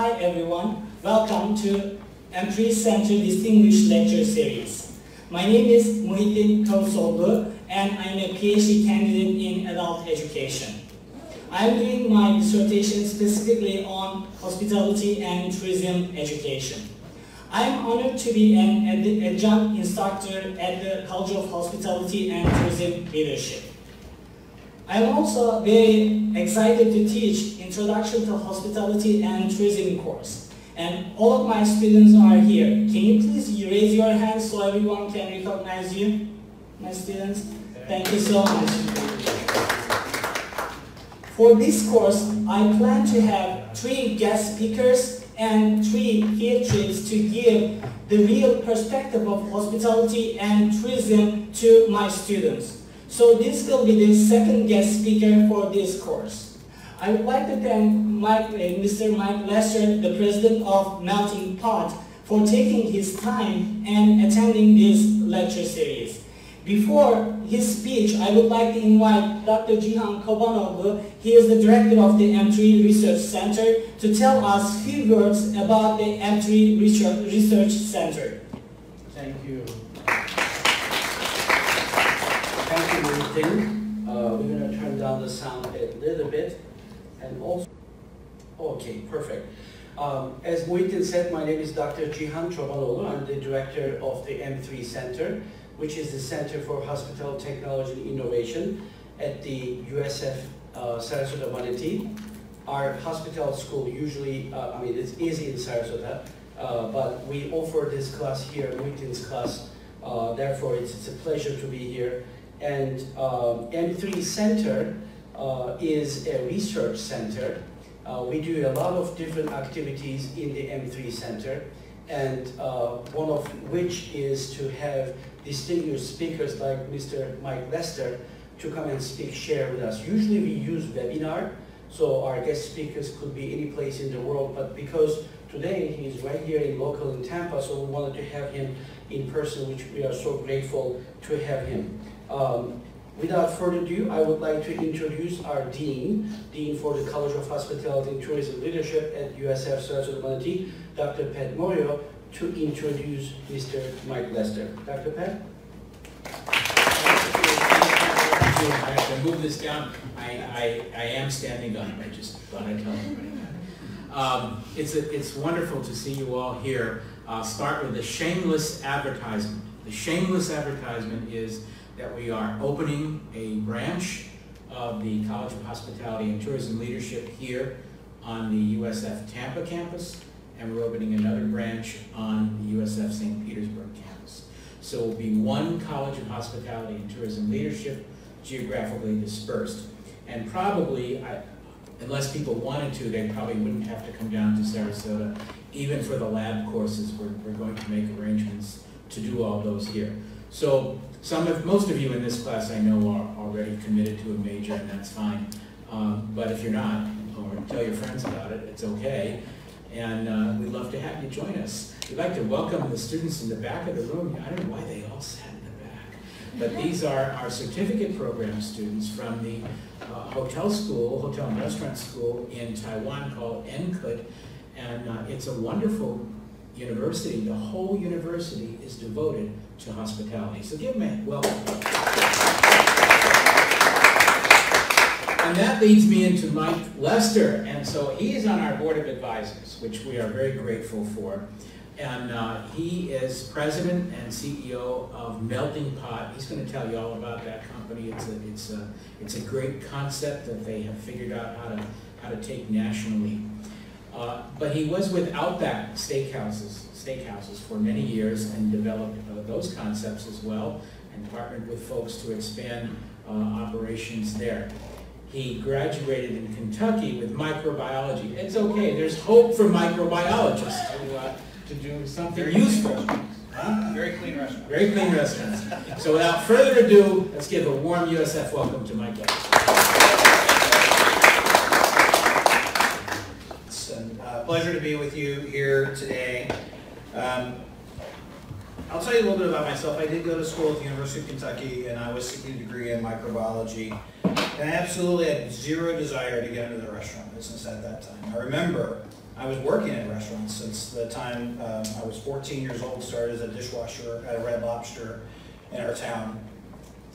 Hi everyone, welcome to M3 Center Distinguished Lecture Series. My name is Muhittin Kavusoglu and I'm a PhD candidate in adult education. I'm doing my dissertation specifically on hospitality and tourism education. I'm honored to be an adjunct instructor at the College of Hospitality and Tourism Leadership. I'm also very excited to teach Introduction to Hospitality and Tourism course. And all of my students are here. Can you please raise your hands so everyone can recognize you, my students? Thank you so much. For this course, I plan to have three guest speakers and three field trips to give the real perspective of hospitality and tourism to my students. So this will be the second guest speaker for this course. I would like to thank Mike, uh, Mr. Mike Lester, the president of Melting Pot, for taking his time and attending this lecture series. Before his speech, I would like to invite Dr. Cihan Çobanoglu, he is the director of the M3 Research Center, to tell us a few words about the M3 Research Center. Thank you. You, Uh, we're going to turn down the sound a little bit. And also, okay, perfect. Um, as Muhittin said, my name is Dr. Cihan Çobanoglu. I'm the director of the M3 Center which is the Center for Hospital Technology and Innovation at the USF uh, Sarasota Manatee. Our hospital school usually, uh, I mean, it's easy in Sarasota, uh, but we offer this class here, Muhittin's class. Uh, therefore, it's, it's, a pleasure to be here. And um, M3 Center uh, is a research center. Uh, we do a lot of different activities in the M3 Center and uh, one of which is to have distinguished speakers like Mr. Mike Lester to come and speak, share with us. Usually we use webinar, so our guest speakers could be any place in the world, but because today he's right here in local in Tampa, so we wanted to have him in person, which we are so grateful to have him. Um, without further ado, I would like to introduce our Dean, Dean for the College of Hospitality and Tourism Leadership at USF Sarasota Manatee, Dr. Pat Moreo, to introduce Mr. Mike Lester. Dr. Pat? I have to move this down. I, I, I am standing up. I just thought I'd tell everybody that. Um, it's, a, it's wonderful to see you all here. I'll start with a shameless advertisement. The shameless advertisement is that we are opening a branch of the College of Hospitality and Tourism Leadership here on the USF Tampa campus, and we're opening another branch on the USF St. Petersburg campus. So it will be one College of Hospitality and Tourism Leadership geographically dispersed. And probably, I, unless people wanted to, they probably wouldn't have to come down to Sarasota. Even for the lab courses, we're, we're going to make arrangements to do all those here. So some of, most of you in this class I know are already committed to a major, and that's fine. Um, but if you're not, or tell your friends about it, it's okay. And uh, we'd love to have you join us. We'd like to welcome the students in the back of the room. I don't know why they all sat in the back. But these are our certificate program students from the uh, hotel school, hotel and restaurant school in Taiwan called NCUT. And uh, it's a wonderful university. The whole university is devoted to hospitality. So give a welcome. And that leads me into Mike Lester. And so he is on our board of advisors, which we are very grateful for. And uh, he is president and CEO of Melting Pot. He's going to tell you all about that company. It's a, it's a, it's a great concept that they have figured out how to, how to take nationally. Uh, but he was with Outback Steakhouses, steakhouses for many years and developed uh, those concepts as well and partnered with folks to expand uh, operations there. He graduated in Kentucky with microbiology. It's okay, there's hope for microbiologists to, uh, to do something Very useful. Huh? Very clean restaurant. Very clean restaurants. so without further ado, let's give a warm USF welcome to Mike It's a uh, pleasure to be with you here today. Um, I'll tell you a little bit about myself. I did go to school at the University of Kentucky and I was seeking a degree in microbiology. And I absolutely had zero desire to get into the restaurant business at that time. I remember I was working in restaurants since the time um, I was 14 years old, started as a dishwasher at a Red Lobster in our town.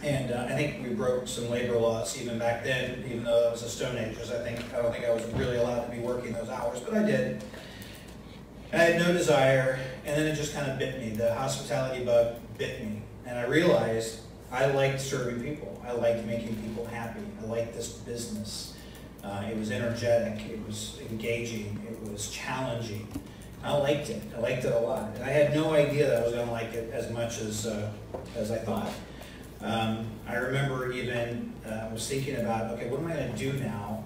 And uh, I think we broke some labor laws even back then, even though I was a Stone Ages. I think, I don't think I was really allowed to be working those hours, but I did. I had no desire, and then it just kind of bit me. The hospitality bug bit me. And I realized I liked serving people. I liked making people happy. I liked this business. Uh, it was energetic, it was engaging, it was challenging. I liked it. I liked it a lot. And I had no idea that I was going to like it as much as, uh, as I thought. Um, I remember even, uh, I was thinking about, okay, what am I going to do now?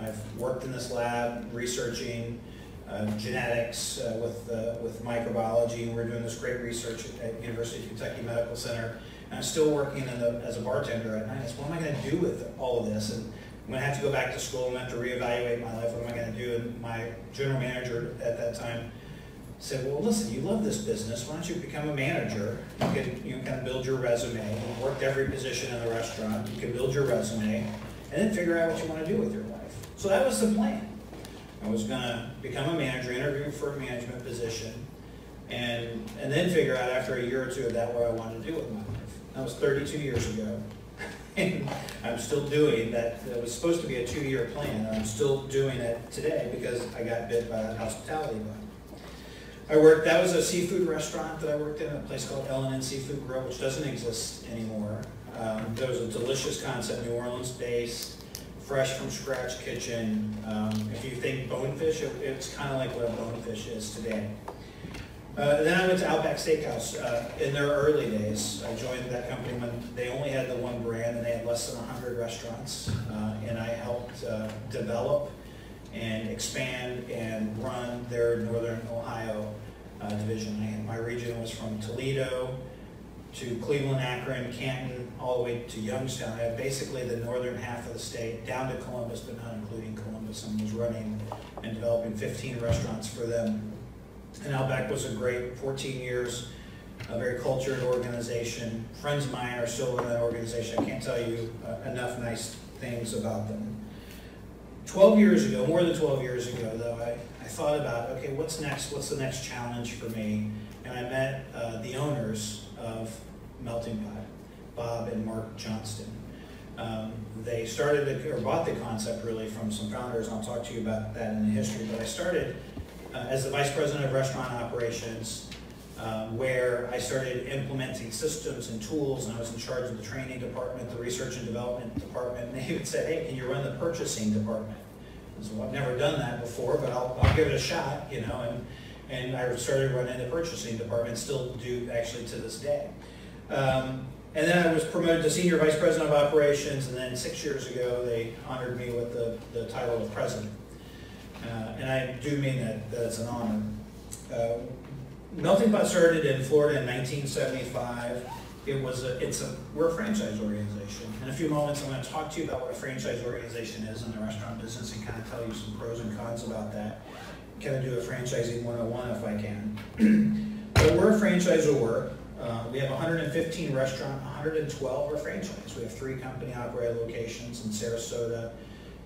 I've worked in this lab researching uh, genetics uh, with, uh, with microbiology, and we're doing this great research at, at University of Kentucky Medical Center. And I'm still working the, as a bartender at night. What am I going to do with all of this? And I'm going to have to go back to school. To have to reevaluate my life. What am I going to do? And my general manager at that time said, well, listen, you love this business. Why don't you become a manager? You can, you can kind of build your resume. You've worked every position in the restaurant. You can build your resume and then figure out what you want to do with your life. So that was the plan. I was going to become a manager, interview for a management position, and, and then figure out after a year or two of that what I wanted to do with my life. That was 32 years ago. And I'm still doing that. It was supposed to be a two-year plan, and I'm still doing it today because I got bit by a hospitality bug. I worked, that was a seafood restaurant that I worked in, a place called L and N Seafood Grill, which doesn't exist anymore. Um, There was a delicious concept, New Orleans-based, fresh from scratch kitchen. Um, If you think bonefish, it- it's kind of like what a bonefish is today. Uh, then I went to Outback Steakhouse uh, in their early days. I joined that company when they only had the one brand and they had less than 100 restaurants. Uh, and I helped uh, develop and expand and run their Northern Ohio uh, division. I my region was from Toledo to Cleveland, Akron, Canton, all the way to Youngstown. I had basically the northern half of the state down to Columbus, but not including Columbus, and was running and developing 15 restaurants for them. And Outback was a great 14 years, a very cultured organization. Friends of mine are still in that organization. I can't tell you uh, enough nice things about them. 12 years ago, more than 12 years ago, though, I, I thought about, okay, what's next? What's the next challenge for me? And I met uh, the owners of Melting Pot, Bob and Mark Johnston. Um, they started, the- or bought the concept really from some founders, and I'll talk to you about that in the history, but I started uh, as the vice president of restaurant operations, um, where I started implementing systems and tools, and I was in charge of the training department, the research and development department, and they would say, hey, can you run the purchasing department? Well, I've never done that before, but I'll, I'll give it a shot, you know, and, and I started running the purchasing department, still do actually to this day. Um, and then I was promoted to senior vice president of operations, and then six years ago, they honored me with the, the title of president. Uh, and I do mean that, that it's an honor. Uh, Melting Pot started in Florida in 1975. It was a, it's a, we're a franchise organization. In a few moments, I'm going to talk to you about what a franchise organization is in the restaurant business and kind of tell you some pros and cons about that. Kind of do a franchising 101 if I can. but we're a franchisor. Uh, we have 115 restaurants, 112 are franchise. We have three company operated locations in Sarasota,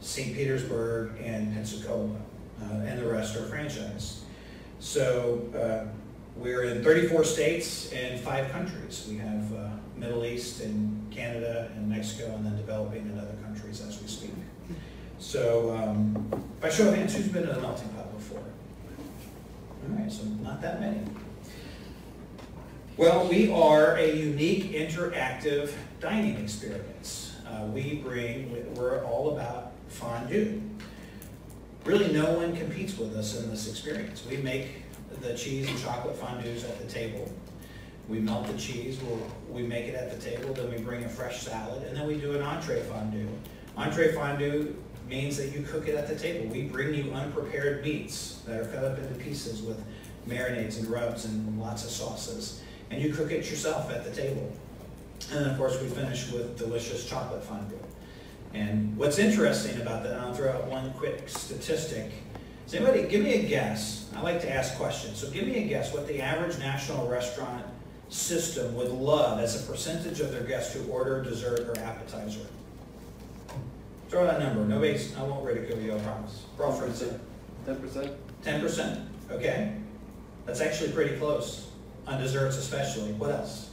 St. Petersburg, and Pensacola, uh, and the rest are franchise. So uh, we're in 34 states and five countries. We have uh, Middle East and Canada and Mexico, and then developing in other countries as we speak. So um, by show of hands, who's been to the melting pot before? All right, so not that many. Well, we are a unique interactive dining experience. Uh, we bring, we're all about fondue. Really, no one competes with us in this experience. We make the cheese and chocolate fondues at the table. We melt the cheese, we'll, we make it at the table, then we bring a fresh salad, and then we do an entree fondue. Entree fondue means that you cook it at the table. We bring you unprepared meats that are cut up into pieces with marinades and rubs and lots of sauces and you cook it yourself at the table. And then, of course, we finish with delicious chocolate fondue. And what's interesting about that, and I'll throw out one quick statistic. Does anybody, give me a guess. I like to ask questions. So give me a guess what the average national restaurant system would love as a percentage of their guests who order dessert or appetizer. Throw out a number. Nobody's, I won't ridicule you, I promise. Percent? Ten percent, okay? That's actually pretty close, on desserts especially. What else?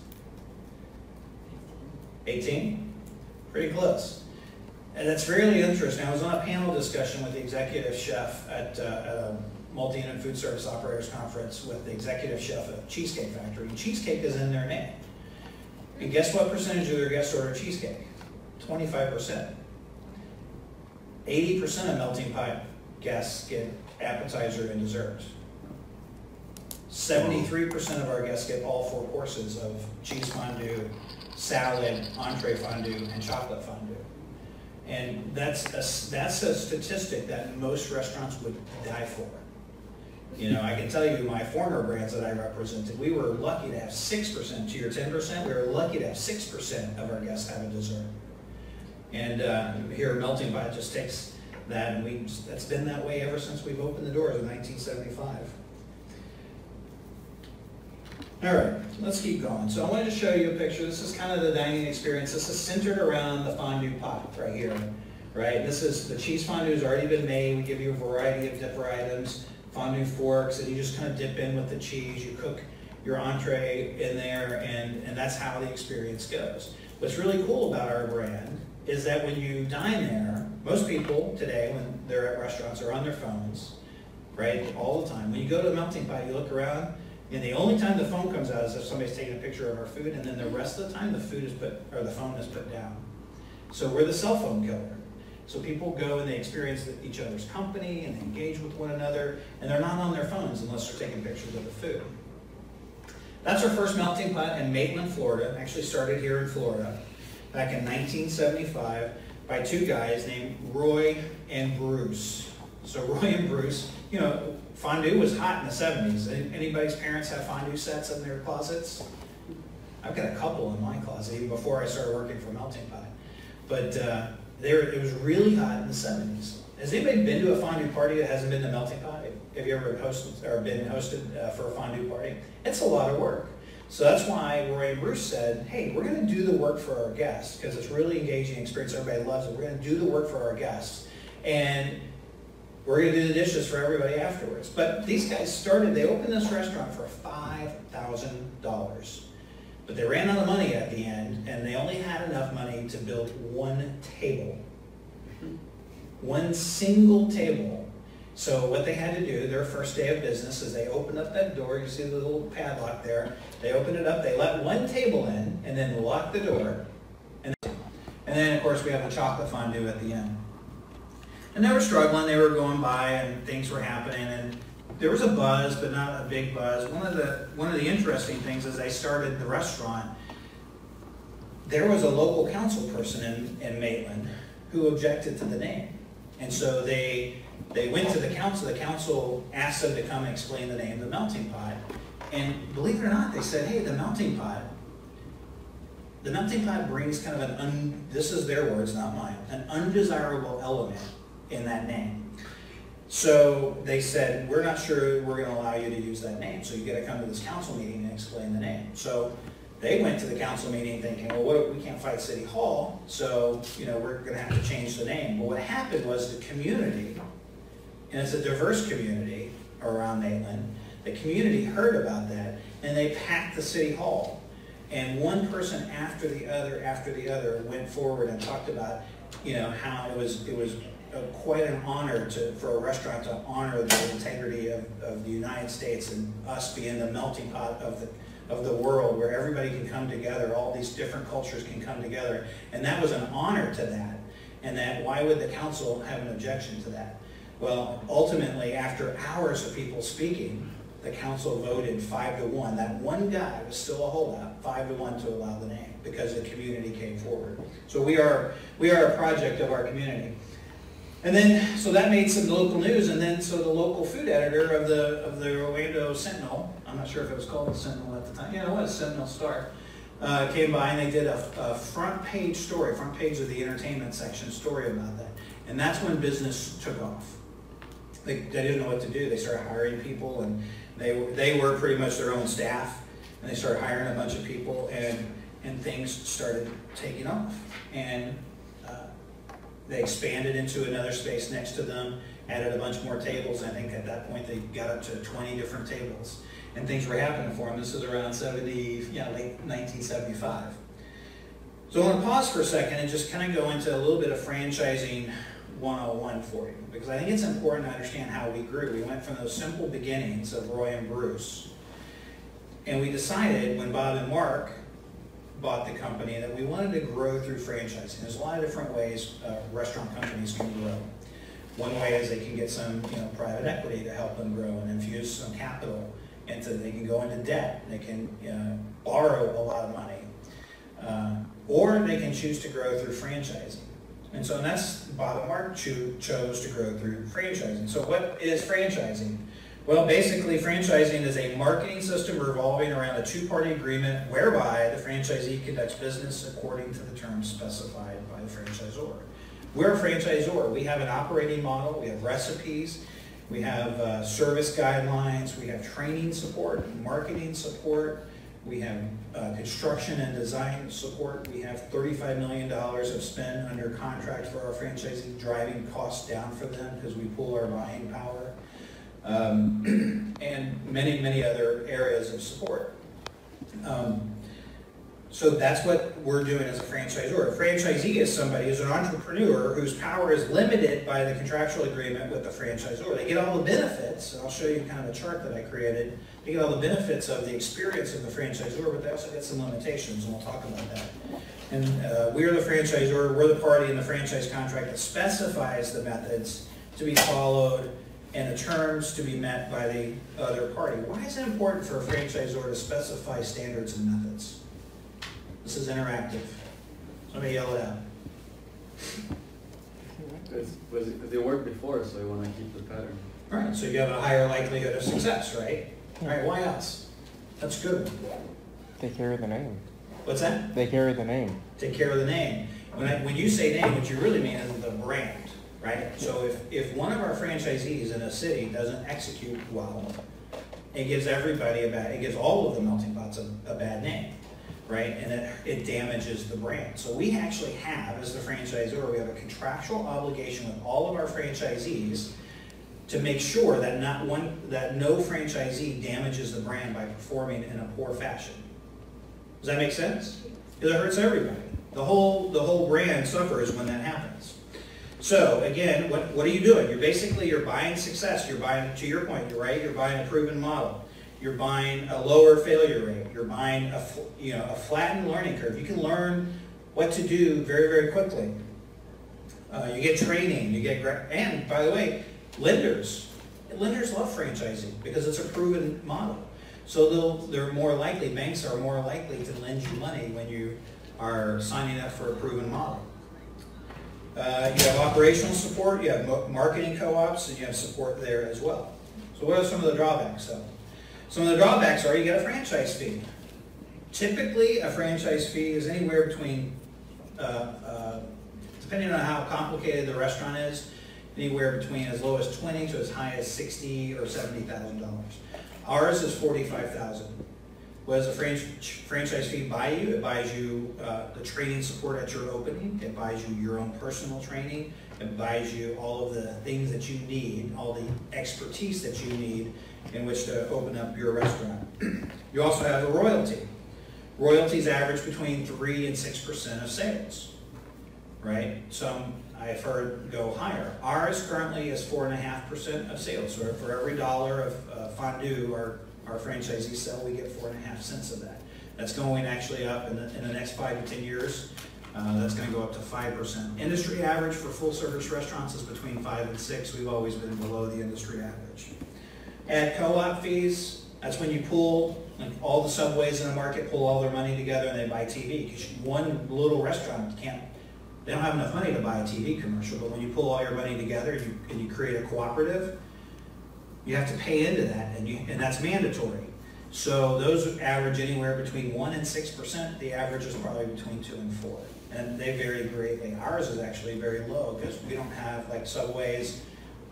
Eighteen? Pretty close. And that's really interesting. I was on a panel discussion with the executive chef at, uh, at a multi-unit food service operators conference with the executive chef of Cheesecake Factory. And cheesecake is in their name. And guess what percentage of their guests order cheesecake? Twenty-five percent. Eighty percent of melting pot guests get appetizer and dessert. Seventy-three percent of our guests get all four courses of cheese fondue, salad, entree fondue, and chocolate fondue. And that's a, that's a statistic that most restaurants would die for. You know, I can tell you my former brands that I represented, we were lucky to have six percent to your ten percent. We were lucky to have six percent of our guests have a dessert. And uh, here, Melting Pot just takes that, and we that's been that way ever since we've opened the doors in 1975. All right, let's keep going. So I wanted to show you a picture. This is kind of the dining experience. This is centered around the fondue pot right here, right? This is, the cheese fondue has already been made. We give you a variety of dipper items, fondue forks, and you just kind of dip in with the cheese. You cook your entree in there, and, and that's how the experience goes. What's really cool about our brand is that when you dine there, most people today, when they're at restaurants, are on their phones, right, all the time. When you go to the melting pot, you look around, and the only time the phone comes out is if somebody's taking a picture of our food, and then the rest of the time, the food is put, or the phone is put down. So we're the cell phone killer. So people go and they experience each other's company, and they engage with one another, and they're not on their phones unless they're taking pictures of the food. That's our first melting pot in Maitland, Florida. Actually started here in Florida back in 1975 by two guys named Roy and Bruce. So Roy and Bruce, you know, fondue was hot in the 70s. Anybody's parents have fondue sets in their closets? I've got a couple in my closet, even before I started working for Melting Pot. But uh, there, it was really hot in the 70s. Has anybody been to a fondue party that hasn't been to Melting Pot? Have you ever hosted or been hosted uh, for a fondue party? It's a lot of work. So that's why Roy and Bruce said, hey, we're going to do the work for our guests because it's really engaging experience. Everybody loves it. We're going to do the work for our guests. And we're going to do the dishes for everybody afterwards. But these guys started, they opened this restaurant for $5,000. But they ran out of money at the end, and they only had enough money to build one table. One single table. So what they had to do, their first day of business, is they opened up that door, you see the little padlock there, they opened it up, they let one table in, and then locked the door. And then, of course, we have the chocolate fondue at the end. And they were struggling, they were going by, and things were happening, and there was a buzz, but not a big buzz. One of the, one of the interesting things is they started the restaurant, there was a local council person in, in Maitland who objected to the name. And so they, they went to the council, the council asked them to come and explain the name, the melting pot. And believe it or not, they said, hey, the melting pot, the melting pot brings kind of an, un, this is their words, not mine, an undesirable element in that name. So they said, we're not sure we're gonna allow you to use that name, so you gotta come to this council meeting and explain the name. So they went to the council meeting thinking, well, what, we can't fight City Hall, so, you know, we're gonna have to change the name. But what happened was the community, and it's a diverse community around Maitland, the community heard about that, and they packed the City Hall. And one person after the other, after the other, went forward and talked about, you know, how it was, it was quite an honor to, for a restaurant to honor the integrity of, of the United States and us being the melting pot of the, of the world where everybody can come together, all these different cultures can come together. And that was an honor to that. And that, why would the council have an objection to that? Well, ultimately, after hours of people speaking, the council voted five to one. That one guy was still a holdout, five to one to allow the name because the community came forward. So we are, we are a project of our community. And then, so that made some local news, and then so the local food editor of the of the Orlando Sentinel, I'm not sure if it was called the Sentinel at the time, yeah, it was Sentinel Star, uh, came by and they did a, a front page story, front page of the entertainment section story about that. And that's when business took off. They, they didn't know what to do. They started hiring people, and they they were pretty much their own staff, and they started hiring a bunch of people, and and things started taking off. And they expanded into another space next to them, added a bunch more tables. I think at that point they got up to 20 different tables. And things were happening for them. This is around 70, you know, late 1975. So I want to pause for a second and just kind of go into a little bit of franchising 101 for you, because I think it's important to understand how we grew. We went from those simple beginnings of Roy and Bruce, and we decided when Bob and Mark bought the company that we wanted to grow through franchising. There's a lot of different ways uh, restaurant companies can grow. One way is they can get some, you know, private equity to help them grow and infuse some capital into. They can go into debt. They can uh, borrow a lot of money, uh, or they can choose to grow through franchising. And so that's Bob and Mark cho- chose to grow through franchising. So what is franchising? Well, basically, franchising is a marketing system revolving around a two-party agreement whereby the franchisee conducts business according to the terms specified by the franchisor. We're a franchisor. We have an operating model. We have recipes. We have uh, service guidelines. We have training support, marketing support. We have uh, construction and design support. We have $35 million of spend under contract for our franchisees, driving costs down for them because we pull our buying power. Um, and many, many other areas of support. Um, so that's what we're doing as a franchisor. A franchisee is somebody who's an entrepreneur whose power is limited by the contractual agreement with the franchisor. They get all the benefits, and I'll show you kind of a chart that I created. They get all the benefits of the experience of the franchisor, but they also get some limitations, and we'll talk about that. And uh, we're the franchisor, we're the party in the franchise contract that specifies the methods to be followed and the terms to be met by the other party. Why is it important for a franchisor to specify standards and methods? This is interactive. Somebody yell it out. It's, was it, they worked before, so you want to keep the pattern. All right, so you have a higher likelihood of success, right? All right, why else? That's good. Take care of the name. What's that? Take care of the name. Take care of the name. When, I, when you say name, what you really mean is the brand, right? So if, if one of our franchisees in a city doesn't execute well, it gives everybody a bad, it gives all of the melting pots a, a bad name, right? And it, it damages the brand. So we actually have, as the franchisor, we have a contractual obligation with all of our franchisees to make sure that not one, that no franchisee damages the brand by performing in a poor fashion. Does that make sense? Because it hurts everybody. The whole, the whole brand suffers when that happens. So again, what, what are you doing? You're basically, you're buying success. You're buying, to your point, you're right, you're buying a proven model. You're buying a lower failure rate. You're buying a, you know, a flattened learning curve. You can learn what to do very, very quickly. Uh, you get training, you get, and by the way, lenders, lenders love franchising because it's a proven model. So they're more likely, banks are more likely to lend you money when you are signing up for a proven model. Uh, you have operational support, you have marketing co-ops, and you have support there as well. So what are some of the drawbacks though? Some of the drawbacks are you get a franchise fee. Typically, a franchise fee is anywhere between, uh, uh, depending on how complicated the restaurant is, anywhere between as low as twenty to as high as sixty or seventy thousand dollars. Ours is forty-five thousand. What does a franch- franchise fee buy you? It buys you uh, the training support at your opening. It buys you your own personal training. It buys you all of the things that you need, all the expertise that you need in which to open up your restaurant. You also have a royalty. Royalties average between three and six percent of sales, right? Some I've heard go higher. Ours currently is four and a half percent of sales. So for every dollar of uh, fondue our, our franchisees sell, we get four and a half cents of that. That's going actually up in the, in the next five to ten years. Uh, that's gonna go up to five percent. Industry average for full service restaurants is between five and six. We've always been below the industry average. Add co-op fees, that's when you pull, like all the subways in the market pull all their money together and they buy TV. Because one little restaurant can't, they don't have enough money to buy a TV commercial, but when you pull all your money together and you, and you create a cooperative, you have to pay into that and you, and that's mandatory. So those average anywhere between one and six percent. The average is probably between two and four. And they vary greatly. Ours is actually very low because we don't have like Subways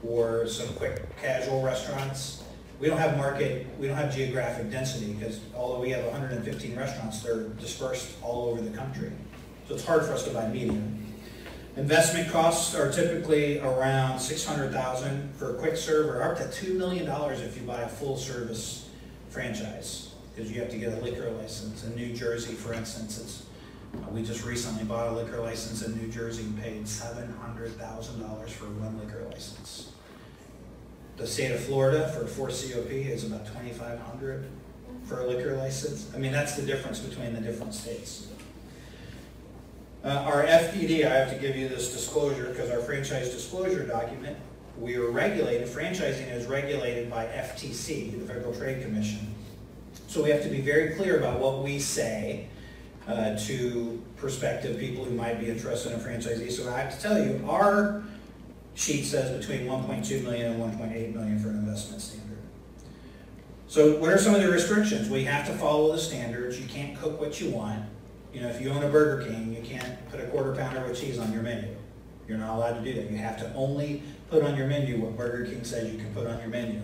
or some quick casual restaurants. We don't have market, we don't have geographic density because although we have 115 restaurants, they're dispersed all over the country. So it's hard for us to buy medium. Investment costs are typically around six hundred thousand for a quick serve, or up to two million dollars if you buy a full-service franchise. Because you have to get a liquor license. In New Jersey, for instance, it's, uh, we just recently bought a liquor license in New Jersey and paid seven hundred thousand dollars for one liquor license. The state of Florida for a four COP is about twenty-five hundred for a liquor license. I mean, that's the difference between the different states. Uh, our FDD, I have to give you this disclosure because our franchise disclosure document, we are regulated, franchising is regulated by FTC, the Federal Trade Commission. So we have to be very clear about what we say uh, to prospective people who might be interested in a franchisee. So I have to tell you, our sheet says between 1.2 million and 1.8 million for an investment standard. So what are some of the restrictions? We have to follow the standards. You can't cook what you want. You know, if you own a Burger King, you can't put a quarter pounder with cheese on your menu. You're not allowed to do that. You have to only put on your menu what Burger King says you can put on your menu.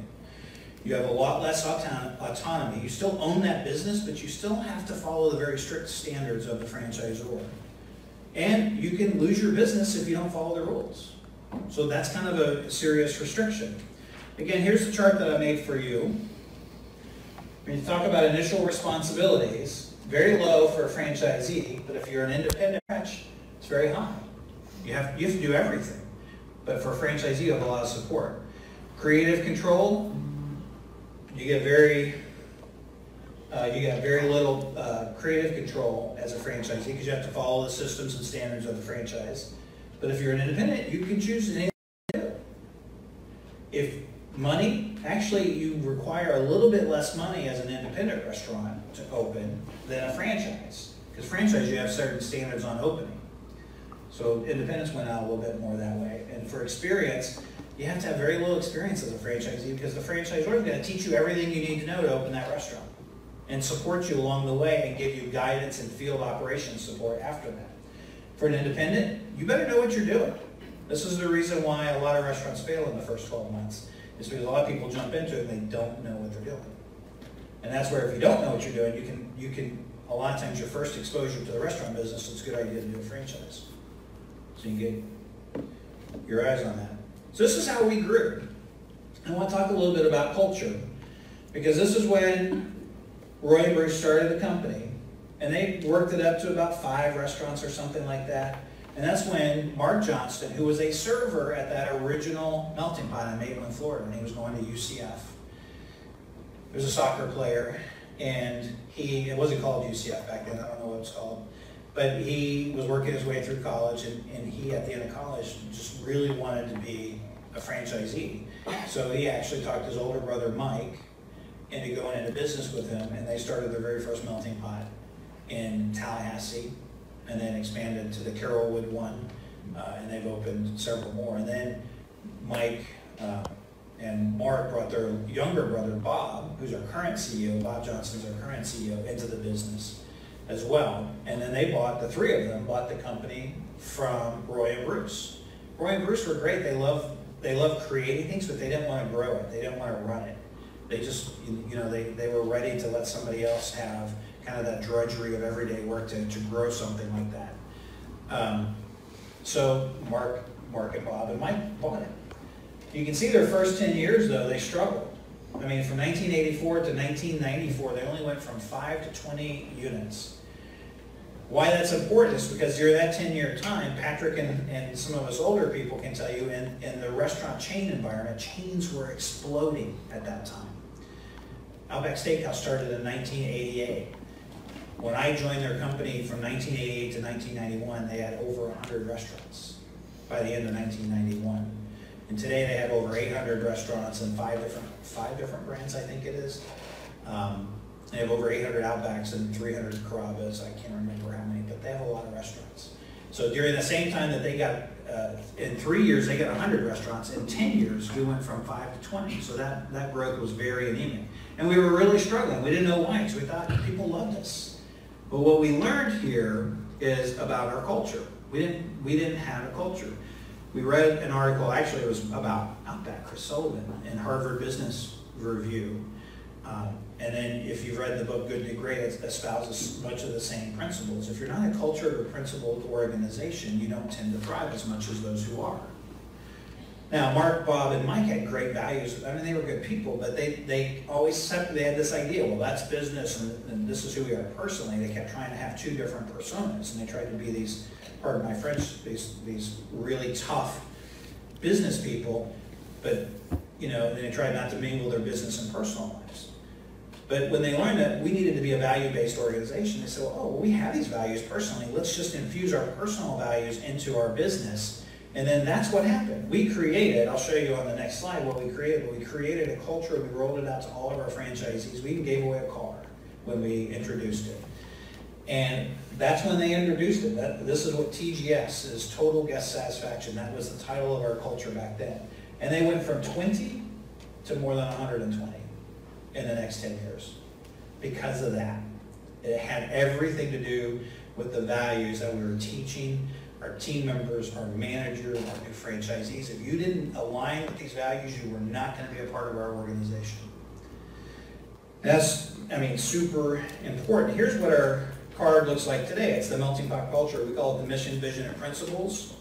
You have a lot less auton- autonomy. You still own that business, but you still have to follow the very strict standards of the franchisor. And you can lose your business if you don't follow the rules. So that's kind of a serious restriction. Again, here's the chart that I made for you. When you talk about initial responsibilities, very low for a franchisee, but if you're an independent branch, it's very high. You have, you have to do everything. But for a franchisee, you have a lot of support. Creative control, you get very, uh, you get very little uh, creative control as a franchisee because you have to follow the systems and standards of the franchise. But if you're an independent, you can choose anything. If money, actually you require a little bit less money as an independent restaurant to open than a franchise. Because franchise, you have certain standards on opening. So independence went out a little bit more that way. And for experience, you have to have very little experience as a franchisee because the franchisor is going to teach you everything you need to know to open that restaurant and support you along the way and give you guidance and field operations support after that. For an independent, you better know what you're doing. This is the reason why a lot of restaurants fail in the first 12 months. Is because a lot of people jump into it and they don't know what they're doing. And that's where if you don't know what you're doing, you can you can a lot of times your first exposure to the restaurant business, it's a good idea to do a franchise. So you can get your eyes on that. So this is how we grew. I want to talk a little bit about culture because this is when Roy and Bruce started the company and they worked it up to about five restaurants or something like that. And that's when Mark Johnston, who was a server at that original melting pot in Maitland, Florida, when he was going to UCF. He was a soccer player, and he, it wasn't called UCF back then, I don't know what it's called. But he was working his way through college, and, and he, at the end of college, just really wanted to be a franchisee. So he actually talked his older brother, Mike, into going into business with him, and they started their very first melting pot in Tallahassee, and then expanded to the Carrollwood one, uh, and they've opened several more. And then Mike uh, and Mark brought their younger brother, Bob, who's our current CEO, Bob Johnston's our current CEO, into the business as well. And then they bought, the three of them bought the company from Roy and Bruce. Roy and Bruce were great. They love they love creating things, but they didn't want to grow it. They didn't want to run it. They just, you know, they, they were ready to let somebody else have kind of that drudgery of everyday work to, to grow something like that. Um, so Mark, Mark and Bob and Mike bought it. You can see their first 10 years though, they struggled. I mean, from 1984 to 1994, they only went from 5 to 20 units. Why that's important is because during that 10-year time, Patrick and, and some of us older people can tell you, in, in the restaurant chain environment, chains were exploding at that time. Outback Steakhouse started in 1988. When I joined their company from 1988 to 1991, they had over 100 restaurants by the end of 1991. And today they have over 800 restaurants and five different five different brands, I think it is. Um, they have over 800 Outbacks and 300 Carrabba's. I can't remember how many, but they have a lot of restaurants. So during the same time that they got, uh, in three years, they got 100 restaurants. In 10 years, we went from 5 to 20. So that, that growth was very anemic. And we were really struggling. We didn't know why, because we thought people loved us. But what we learned here is about our culture. We didn't, we didn't have a culture. We read an article, actually it was about Outback, Chris Sullivan, in Harvard Business Review. Um, And then if you've read the book Good to Great, it espouses much of the same principles. If you're not a cultured or principled organization, you don't tend to thrive as much as those who are. Now, Mark, Bob, and Mike had great values. I mean, they were good people, but they, they always they had this idea, well, that's business and, and this is who we are personally. They kept trying to have two different personas, and they tried to be these, pardon my French, these, these really tough business people, but, you know, they tried not to mingle their business and personal lives. But when they learned that we needed to be a value-based organization, they said, oh, well, we have these values personally. Let's just infuse our personal values into our business and then that's what happened. We created, I'll show you on the next slide what we created. We created a culture, and we rolled it out to all of our franchisees. We even gave away a car when we introduced it. And that's when they introduced it. That, this is what TGS is, Total Guest Satisfaction. That was the title of our culture back then. And they went from 20 to more than 120 in the next 10 years because of that. It had everything to do with the values that we were teaching our team members, our managers, our new franchisees. If you didn't align with these values, you were not going to be a part of our organization. That's, I mean, super important. Here's what our card looks like today. It's the melting pot culture. We call it the mission, vision, and principles.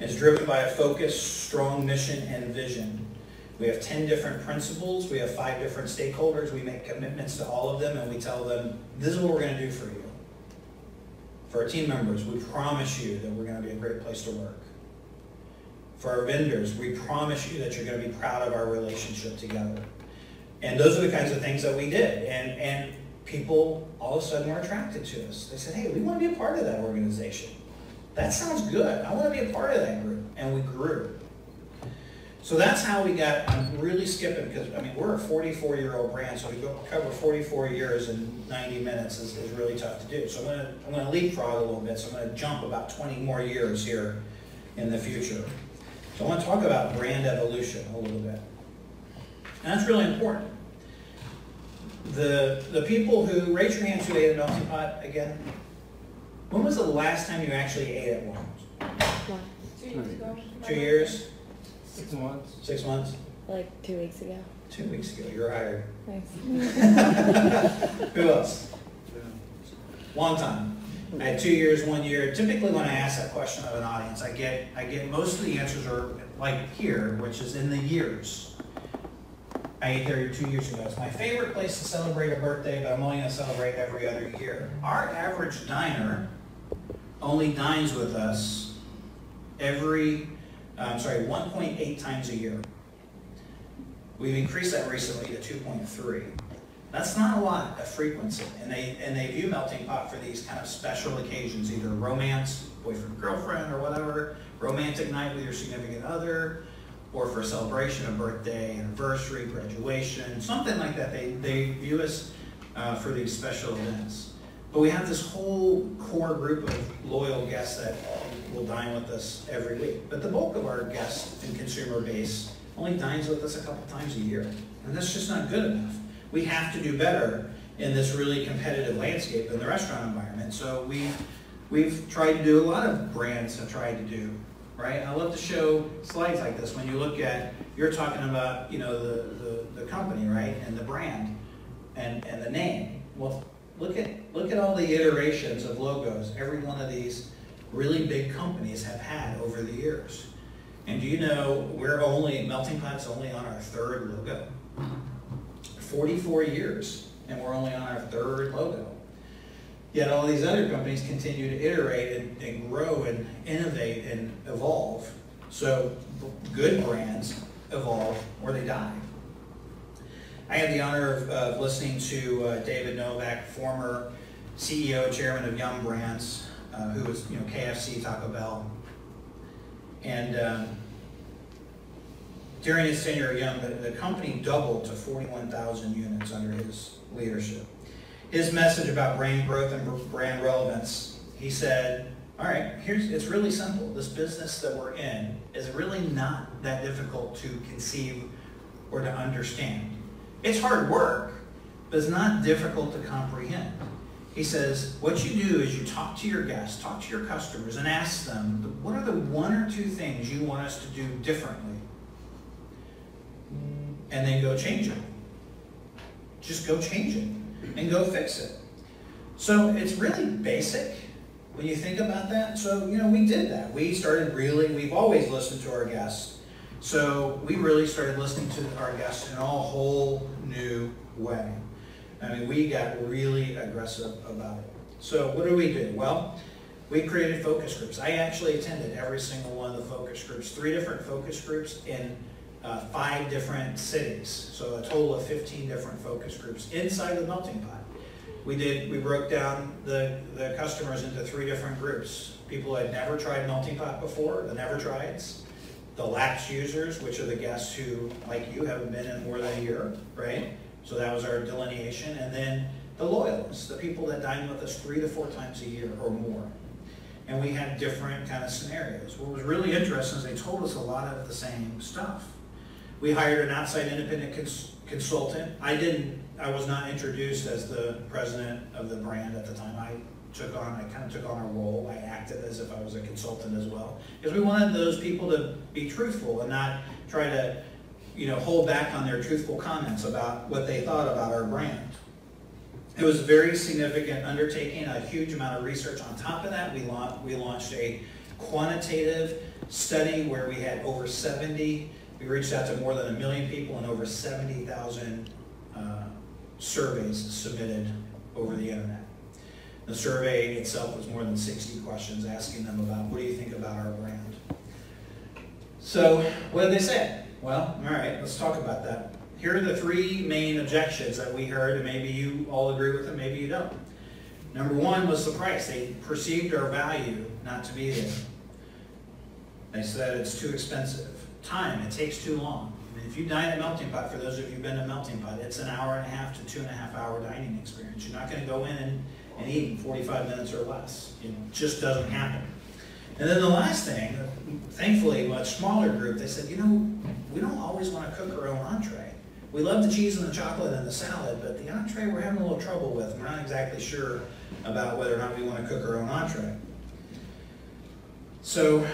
It's driven by a focused, strong mission and vision. We have 10 different principles. We have five different stakeholders. We make commitments to all of them, and we tell them, this is what we're going to do for you. For our team members, we promise you that we're going to be a great place to work. For our vendors, we promise you that you're going to be proud of our relationship together. And those are the kinds of things that we did. And, and people all of a sudden were attracted to us. They said, hey, we want to be a part of that organization. That sounds good. I want to be a part of that group. And we grew. So that's how we got, I'm really skipping because, I mean, we're a 44-year-old brand, so to go cover 44 years in 90 minutes is, is really tough to do. So I'm going to I'm going to leapfrog a little bit, so I'm going to jump about 20 more years here in the future. So I want to talk about brand evolution a little bit. And that's really important. The, the people who, raise your hands who ate a melting pot again. When was the last time you actually ate at one? Two years ago. Two years? Six months. Six months? Like two weeks ago. Two weeks ago, you're hired. Thanks. Who else? Long time. I had two years, one year. Typically when I ask that question of an audience, I get, I get, most of the answers are like here, which is in the years. I ate there two years ago. It's my favorite place to celebrate a birthday, but I'm only gonna celebrate every other year. Our average diner only dines with us every, I'm sorry, 1.8 times a year. We've increased that recently to 2.3. That's not a lot of frequency, and they and they view melting pot for these kind of special occasions, either romance, boyfriend, girlfriend, or whatever, romantic night with your significant other, or for a celebration, a birthday, anniversary, graduation, something like that. They they view us uh, for these special events. But we have this whole core group of loyal guests that will dine with us every week. But the bulk of our guests and consumer base only dines with us a couple times a year, and that's just not good enough we have to do better in this really competitive landscape in the restaurant environment. So we've, we've tried to do a lot of brands have tried to do, right? I love to show slides like this when you look at, you're talking about, you know, the, the, the company, right? And the brand and, and the name. Well, look at, look at all the iterations of logos every one of these really big companies have had over the years. And do you know we're only, Melting Pot's only on our third logo? 44 years, and we're only on our third logo. Yet all these other companies continue to iterate and, and grow and innovate and evolve. So good brands evolve or they die. I had the honor of, of listening to uh, David Novak, former CEO, chairman of Yum Brands, uh, who was, you know, KFC, Taco Bell. And um, during his tenure at Yum, the, the company doubled to 41,000 units under his leadership. His message about brand growth and brand relevance, he said, all right, here's, it's really simple. This business that we're in is really not that difficult to conceive or to understand. It's hard work, but it's not difficult to comprehend. He says, what you do is you talk to your guests, talk to your customers, and ask them, what are the one or two things you want us to do differently and then go change it. just go change it and go fix it. So it's really basic when you think about that. So, you know, we did that. We started really, we've always listened to our guests. So we really started listening to our guests in a whole new way. I mean, we got really aggressive about it. So what do we do? Well, we created focus groups. I actually attended every single one of the focus groups, three different focus groups in uh, five different cities. So a total of 15 different focus groups inside the melting pot. We did, we broke down the, the customers into three different groups. People who had never tried melting pot before, the never trieds, the lapsed users, which are the guests who, like you, haven't been in more than a year, right? So that was our delineation. And then the loyalists, the people that dine with us three to four times a year or more. And we had different kind of scenarios. What was really interesting is they told us a lot of the same stuff. We hired an outside independent cons- consultant. I didn't, I was not introduced as the president of the brand at the time. I took on, I kind of took on a role. I acted as if I was a consultant as well. Because we wanted those people to be truthful and not try to, you know, hold back on their truthful comments about what they thought about our brand. It was a very significant undertaking, a huge amount of research. On top of that, we launched, we launched a quantitative study where we had over 70, we reached out to more than a million people and over 70,000 uh, surveys submitted over the internet. The survey itself was more than 60 questions asking them about what do you think about our brand. So what did they say? Well, all right, let's talk about that. Here are the three main objections that we heard, and maybe you all agree with them, maybe you don't. Number one was the price. They perceived our value not to be there. They said it's too expensive. Time, it takes too long. I mean, if you dine at Melting Pot, for those of you who've been to Melting Pot, it's an hour and a half to two and a half hour dining experience. You're not going to go in and, and eat in 45 minutes or less. It just doesn't happen. And then the last thing, thankfully, a much smaller group, they said, you know, we don't always want to cook our own entree. We love the cheese and the chocolate and the salad, but the entree we're having a little trouble with. We're not exactly sure about whether or not we want to cook our own entree. So,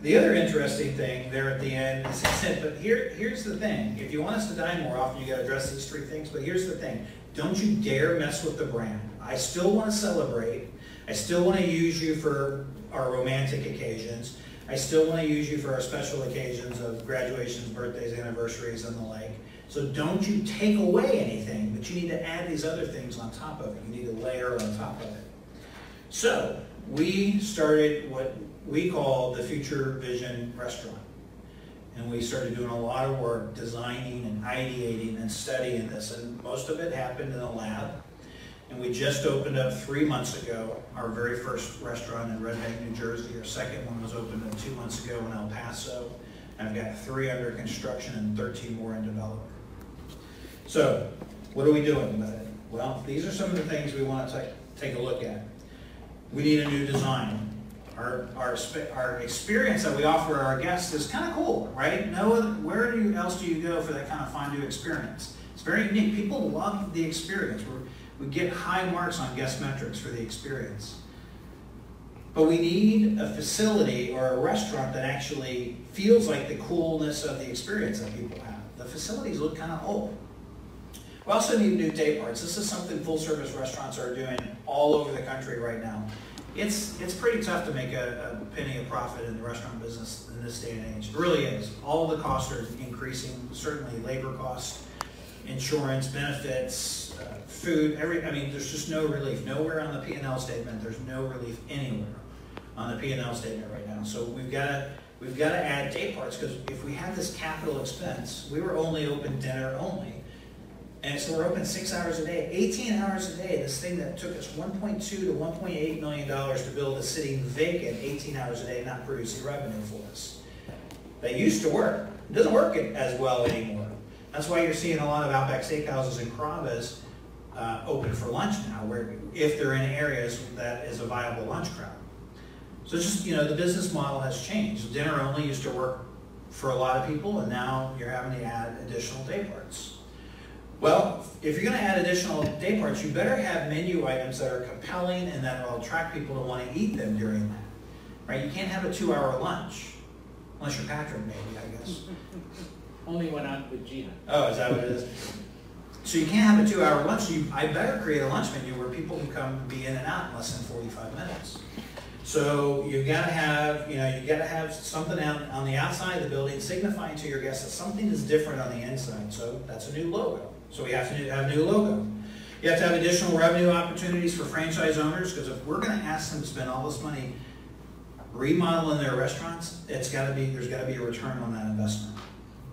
the other interesting thing there at the end is he said, but here, here's the thing. If you want us to dine more often, you got to address these three things. But here's the thing. Don't you dare mess with the brand. I still want to celebrate. I still want to use you for our romantic occasions. I still want to use you for our special occasions of graduations, birthdays, anniversaries, and the like. So don't you take away anything, but you need to add these other things on top of it. You need to layer on top of it. So we started what we call the Future Vision Restaurant. And we started doing a lot of work designing and ideating and studying this. And most of it happened in the lab. And we just opened up three months ago our very first restaurant in Red Bank, New Jersey. Our second one was opened up two months ago in El Paso. And I've got three under construction and 13 more in development. So, what are we doing with it? Well, these are some of the things we want to take, a look at. We need a new design. Our, our, our experience that we offer our guests is kind of cool, right? No, where else do you go for that kind of fondue experience? It's very unique. People love the experience. We're, we get high marks on guest metrics for the experience. But we need a facility or a restaurant that actually feels like the coolness of the experience that people have. The facilities look kind of old. We also need new day parts. This is something full service restaurants are doing all over the country right now. It's, it's pretty tough to make a, a penny of profit in the restaurant business in this day and age. It really is. All the costs are increasing, certainly labor costs, insurance, benefits, food, every, I mean, there's just no relief. Nowhere on the P&L statement, there's no relief anywhere on the P&L statement right now. So we've got to, we've got to add day parts because if we have this capital expense, we were only open dinner only. And so we're open six hours a day, 18 hours a day. This thing that took us 1.2 to 1.8 million dollars to build is sitting vacant 18 hours a day, not producing revenue for us. That used to work. It doesn't work as well anymore. That's why you're seeing a lot of Outback Steakhouses and Carrabba's uh, open for lunch now, where if they're in areas that is a viable lunch crowd. So it's just, you know, the business model has changed. Dinner only used to work for a lot of people, and now you're having to add additional day parts. Well, if you're going to add additional day parts, you better have menu items that are compelling and that will attract people to want to eat them during that. Right? You can't have a two-hour lunch, unless you're Patrick, maybe, I guess. Only went out with Gina. Oh, is that what it is? So you can't have a two-hour lunch. You, I better create a lunch menu where people can come be in and out in less than forty-five minutes. So you've gotta have, you know, you've gotta have something out on the outside of the building signifying to your guests that something is different on the inside. So that's a new logo. So we have to have a new logo. You have to have additional revenue opportunities for franchise owners, because if we're gonna ask them to spend all this money remodeling their restaurants, it's gotta be, there's gotta be a return on that investment.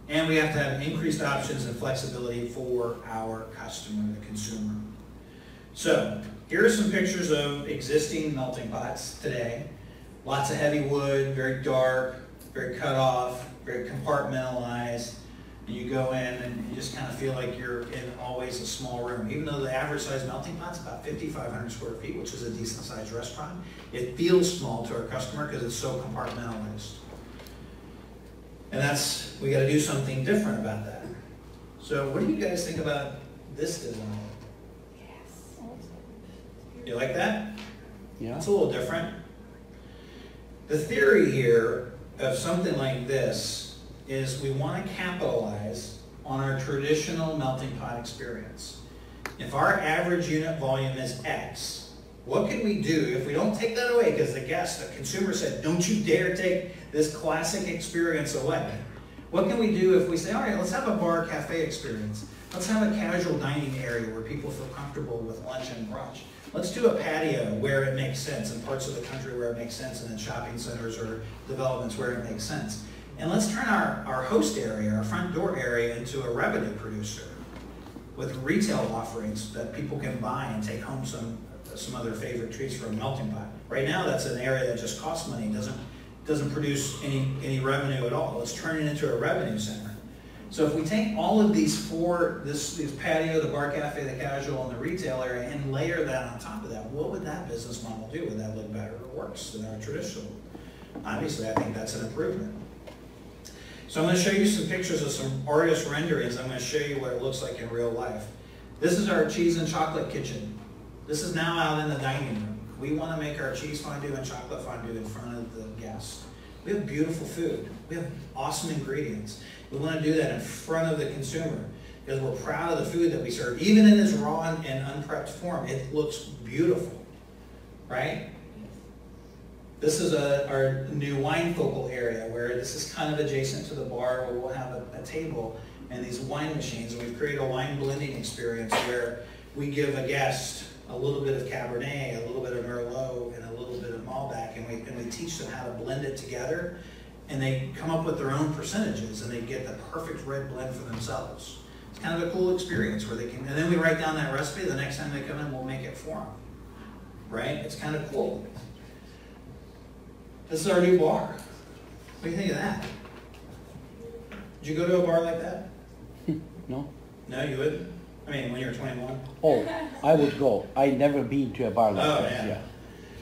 And we have to have increased options and flexibility for our customer, the consumer. So, here are some pictures of existing melting pots today. Lots of heavy wood, very dark, very cut off, very compartmentalized. And you go in and you just kind of feel like you're in always a small room. Even though the average size melting pot's about 5,500 square feet, which is a decent sized restaurant, it feels small to our customer because it's so compartmentalized. And that's, we gotta do something different about that. So what do you guys think about this design? Yes. You like that? Yeah. It's a little different. The theory here of something like this is we want to capitalize on our traditional melting pot experience. If our average unit volume is X, what can we do if we don't take that away? Because the guest, the consumer said, don't you dare take this classic experience away. What can we do if we say, all right, let's have a bar cafe experience. Let's have a casual dining area where people feel comfortable with lunch and brunch. Let's do a patio where it makes sense, in parts of the country where it makes sense, and in shopping centers or developments where it makes sense. And let's turn our, our host area, our front door area, into a revenue producer with retail offerings that people can buy and take home some, some other favorite treats from Melting Pot. Right now, that's an area that just costs money, doesn't, doesn't produce any, any revenue at all. Let's turn it into a revenue center. So if we take all of these four, this, this patio, the bar cafe, the casual, and the retail area, and layer that on top of that, what would that business model do? Would that look better or worse than our traditional? Obviously, I think that's an improvement. So I'm gonna show you some pictures of some artist renderings. I'm gonna show you what it looks like in real life. This is our cheese and chocolate kitchen. This is now out in the dining room. We wanna make our cheese fondue and chocolate fondue in front of the guests. We have beautiful food. We have awesome ingredients. We want to do that in front of the consumer because we're proud of the food that we serve. Even in its raw and unprepped form, it looks beautiful, right? This is a, our new wine focal area where this is kind of adjacent to the bar where we'll have a, a table and these wine machines. And we've created a wine blending experience where we give a guest a little bit of Cabernet, a little bit of Merlot, and a little bit of Malbec, and we, and we teach them how to blend it together. And they come up with their own percentages, and they get the perfect red blend for themselves. It's kind of a cool experience where they can, and then we write down that recipe. The next time they come in, we'll make it for them. Right? It's kind of cool. This is our new bar. What do you think of that? Did you go to a bar like that? No? No, you wouldn't? I mean, when you were 21? Oh, I would go. I'd never been to a bar like Oh, that. yeah. Yeah.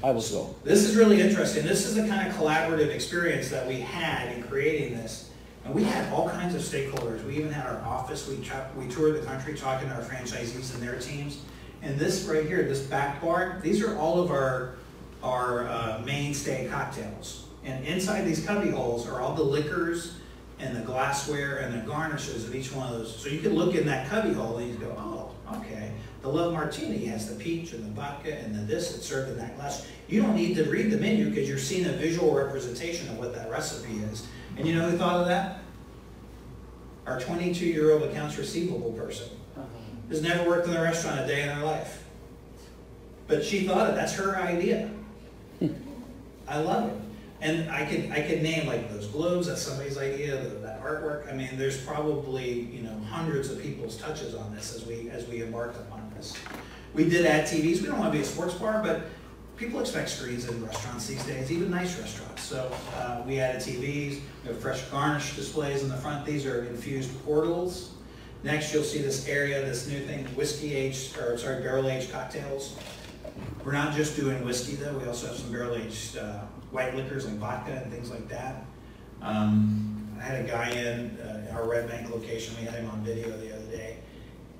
I would go. This is really interesting. This is the kind of collaborative experience that we had in creating this. And we had all kinds of stakeholders. We even had our office. We, we toured the country talking to our franchisees and their teams. And this right here, this back bar, these are all of our, our uh, mainstay cocktails. And inside these cubby holes are all the liquors and the glassware and the garnishes of each one of those. So you can look in that cubby hole and you go, oh, okay. The Love Martini has the peach and the vodka and the this that's served in that glass. You don't need to read the menu because you're seeing a visual representation of what that recipe is. And you know who thought of that? Our 22-year-old accounts receivable person. Uh-huh. Has never worked in a restaurant a day in her life. But she thought it, that's her idea. I love it. And I could, I could name like those globes, that's somebody's idea, the- that artwork. I mean, there's probably, you know, hundreds of people's touches on this as we, as we embarked upon this. We did add TVs. We don't want to be a sports bar, but people expect screens in restaurants these days, even nice restaurants. So uh, we added TVs, we have fresh garnish displays in the front. These are infused portals. Next, you'll see this area, this new thing, whiskey aged, or sorry, barrel aged cocktails. We're not just doing whiskey though, we also have some barrel aged uh, white liquors like vodka and things like that. Um, I had a guy in uh, our Red Bank location, we had him on video the other day,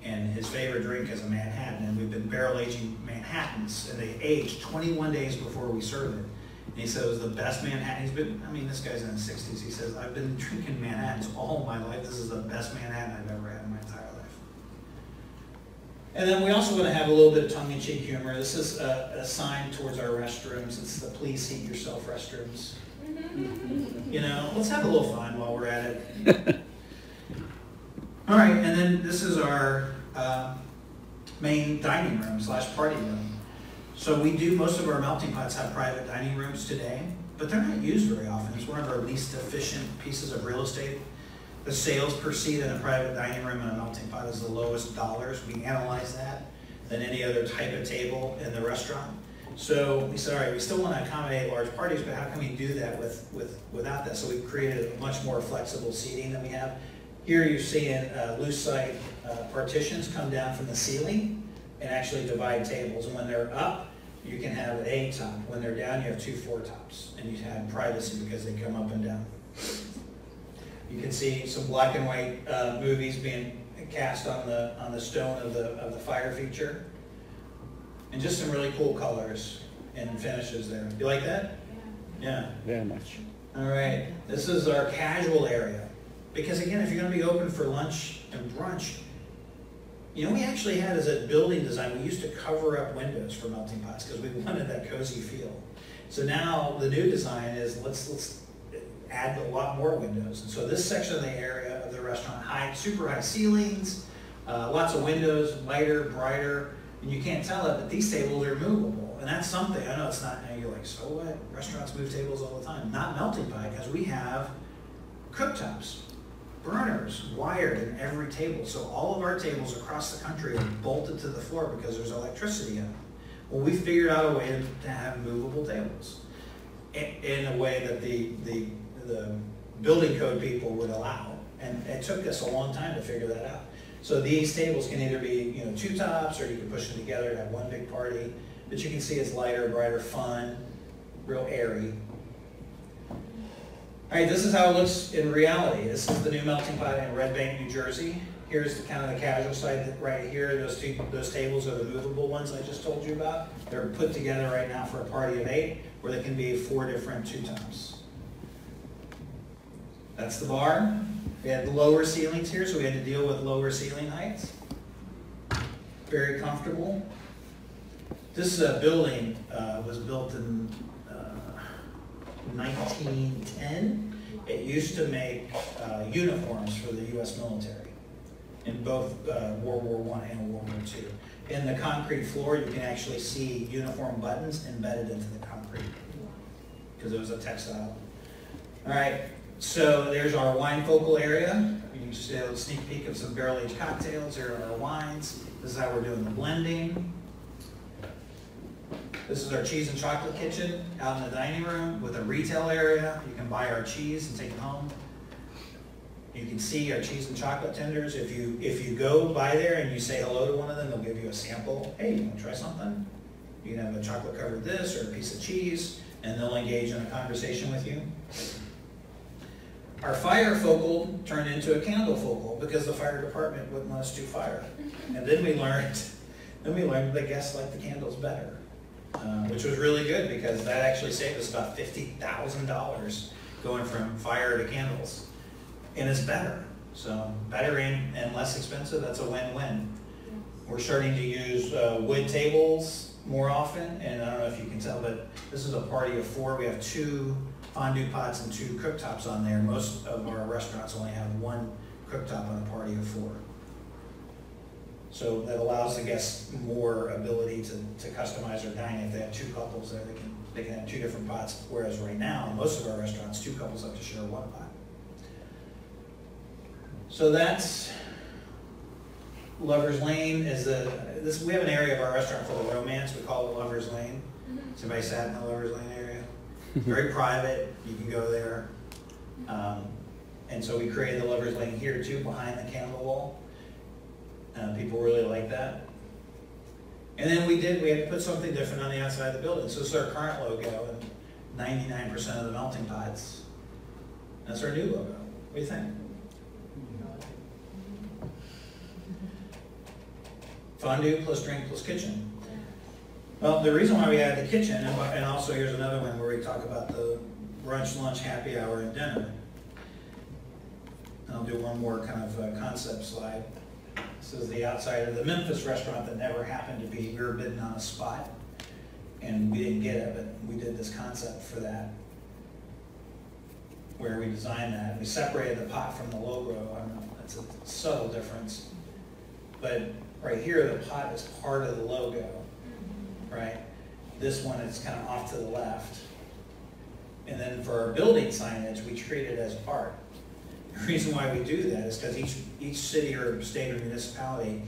and his favorite drink is a Manhattan, and we've been barrel aging Manhattans, and they age 21 days before we serve it. And he said it was the best Manhattan. He's been, I mean, this guy's in his sixties. He says, I've been drinking Manhattans all my life. This is the best Manhattan I've ever had in my entire life. And then we also want to have a little bit of tongue-in-cheek humor. This is a, a sign towards our restrooms. It's the please seat yourself restrooms. You know, let's have a little fun while we're at it. All right, and then this is our uh, main dining room slash party room. So we do, most of our melting pots have private dining rooms today, but they're not used very often. It's one of our least efficient pieces of real estate. The sales per seat in a private dining room in a melting pot is the lowest dollars. We analyze that than any other type of table in the restaurant. So we said, all right, we still want to accommodate large parties, but how can we do that with, with, without that? So we've created a much more flexible seating than we have. Here you're seeing uh, Lucite uh, partitions come down from the ceiling and actually divide tables. And when they're up, you can have an A top. When they're down, you have two four tops. And you have privacy because they come up and down. You can see some black and white uh, movies being cast on the, on the stone of the, of the fire feature. And just some really cool colors and finishes there. You like that? Yeah. Very much. All right, this is our casual area. Because again, if you're gonna be open for lunch and brunch, you know, we actually had as a building design, we used to cover up windows for melting pots because we wanted that cozy feel. So now the new design is let's, let's add a lot more windows. And so this section of the area of the restaurant, high, super high ceilings, uh, lots of windows, lighter, brighter, and you can't tell it, but these tables are movable. And that's something, I know it's not, and you're like, so what? Restaurants move tables all the time. Not melting pot, because we have cooktops, burners wired in every table. So all of our tables across the country are bolted to the floor because there's electricity in them. Well, we figured out a way to, have movable tables in, in a way that the, the, the building code people would allow. And it took us a long time to figure that out. So these tables can either be, you know, two tops, or you can push them together and have one big party. But you can see it's lighter, brighter, fun, real airy. All right, this is how it looks in reality. This is the new melting pot in Red Bank, New Jersey. Here's the kind of the casual side right here. Those two, those tables are the movable ones I just told you about. They're put together right now for a party of eight, where they can be four different two tops. That's the bar. We had lower ceilings here, so we had to deal with lower ceiling heights. Very comfortable. This uh, building uh, was built in uh, 1910. It used to make uh, uniforms for the U.S. military in both uh, World War One and World War Two. In the concrete floor, you can actually see uniform buttons embedded into the concrete because it was a textile. All right, so there's our wine focal area. You can just a sneak peek of some barrel aged cocktails. There are our wines. This is how we're doing the blending. This is our cheese and chocolate kitchen out in the dining room with a retail area. You can buy our cheese and take it home. You can see our cheese and chocolate tenders. If you if you go by there and you say hello to one of them, they'll give you a sample. Hey, you want to try something? You can have a chocolate covered this or a piece of cheese, and they'll engage in a conversation with you. Our fire focal turned into a candle focal because the fire department wouldn't let us do fire. And then we learned, then we learned the guests like the candles better, uh, which was really good because that actually saved us about fifty thousand dollars going from fire to candles. And it's better, so better and, and less expensive, that's a win-win. We're starting to use uh, wood tables more often, and I don't know if you can tell, but this is a party of four. We have two fondue pots and two cooktops on there. Most of our restaurants only have one cooktop on a party of four. So that allows the guests more ability to, to customize their dining. If they have two couples there, they can, they can have two different pots, whereas right now, most of our restaurants, two couples have to share one pot. So that's Lover's Lane is a, this, we have an area of our restaurant full of romance, we call it Lover's Lane. Mm-hmm. Somebody sat in the Lover's Lane area? Very private, you can go there. Um, And so we created the Lover's Lane here too, behind the candle wall. Uh, people really like that. And then we did, we had to put something different on the outside of the building. So this is our current logo and ninety-nine percent of the melting pots. That's our new logo. What do you think? Fondue plus drink plus kitchen. Well, the reason why we added the kitchen, and and also here's another one where we talk about the brunch, lunch, happy hour, and dinner. I'll do one more kind of uh, concept slide. This is the outside of the Memphis restaurant that never happened to be, we were bidding on a spot, and we didn't get it, but we did this concept for that. Where we designed that, we separated the pot from the logo, I don't know, that's a subtle difference. But right here, the pot is part of the logo, right? This one is kind of off to the left. And then for our building signage, we treat it as art. The reason why we do that is because each, each city or state or municipality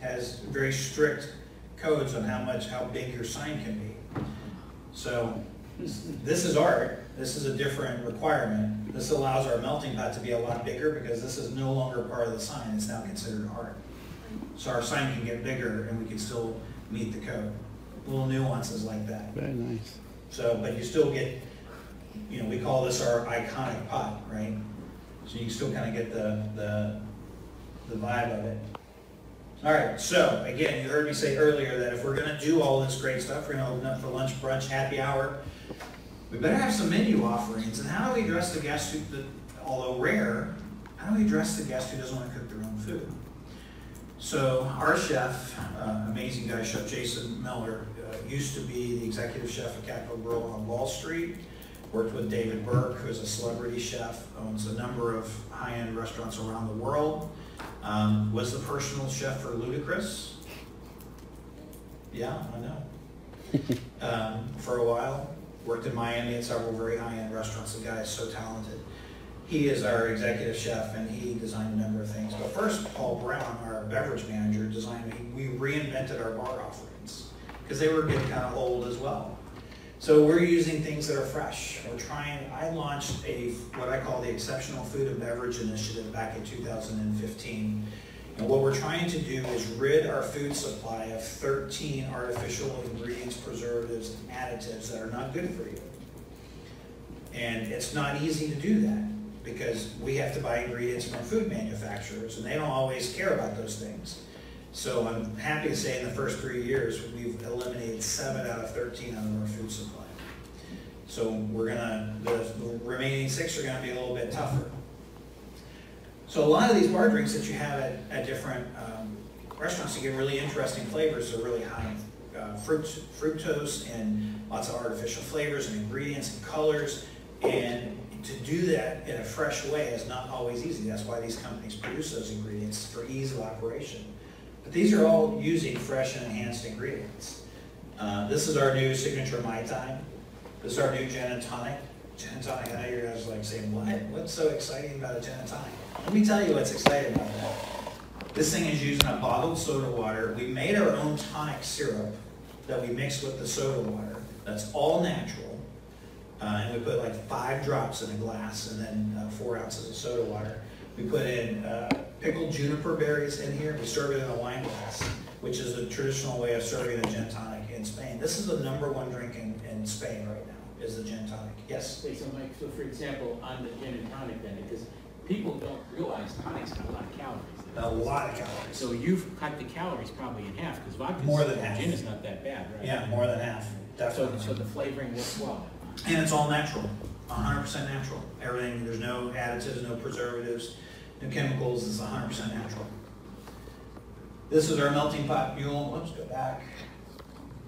has very strict codes on how much, how big your sign can be. So this is art, this is a different requirement. This allows our melting pot to be a lot bigger because this is no longer part of the sign, it's now considered art. So our sign can get bigger and we can still meet the code. Little nuances like that. Very nice. So, but you still get, you know, we call this our iconic pot, right? So you can still kind of get the, the, the vibe of it. All right, so again, you heard me say earlier that if we're gonna do all this great stuff, we're gonna open up for lunch, brunch, happy hour, we better have some menu offerings. And how do we address the guest who, the- although rare, how do we address the guest who doesn't want to cook their own food? So our chef, uh, amazing guy, Chef Jason Miller, used to be the executive chef of Capital Grille on Wall Street. Worked with David Burke, who is a celebrity chef, owns a number of high-end restaurants around the world. Um, was the personal chef for Ludacris. Yeah, I know. Um, for a while, worked in Miami at several very high-end restaurants. The guy is so talented. He is our executive chef and he designed a number of things. But first, Paul Brown, our beverage manager, designed, we reinvented our bar offerings because they were getting kind of old as well. So we're using things that are fresh. We're trying, I launched a, what I call the Exceptional Food and Beverage Initiative back in 2015. And what we're trying to do is rid our food supply of 13 artificial ingredients, preservatives, and additives that are not good for you. And it's not easy to do that because we have to buy ingredients from food manufacturers and they don't always care about those things. So I'm happy to say in the first three years, we've eliminated seven out of 13 out of our food supply. So we're gonna, the remaining six are gonna be a little bit tougher. So a lot of these bar drinks that you have at, at different um, restaurants, you get really interesting flavors. They're really high in uh, fruit, fructose and lots of artificial flavors and ingredients and colors. And to do that in a fresh way is not always easy. That's why these companies produce those ingredients for ease of operation. These are all using fresh and enhanced ingredients. Uh, this is our new signature Mai Tai. This is our new gin and tonic. Gin and tonic, I know you guys are like saying, what? What's so exciting about a gin and tonic? Let me tell you what's exciting about that. This thing is using a bottled soda water. We made our own tonic syrup that we mixed with the soda water. That's all natural. Uh, and we put like five drops in a glass and then uh, four ounces of soda water. We put in uh, pickled juniper berries in here. We serve it in a wine glass, which is a traditional way of serving a gin tonic in Spain. This is the number one drink in, in Spain right now, is the gin tonic. Yes? Okay, so Mike, so for example, on the gin and tonic then, because people don't realize tonic's got a lot of calories. A lot of calories. So you've cut the calories probably in half, because vodka, More than half. gin is not that bad, right? Yeah, more than half, So, so the flavoring works well. And it's all natural, hundred percent natural. Everything, there's no additives, no preservatives, no chemicals, hundred percent natural. This is our melting pot mule, let's go back.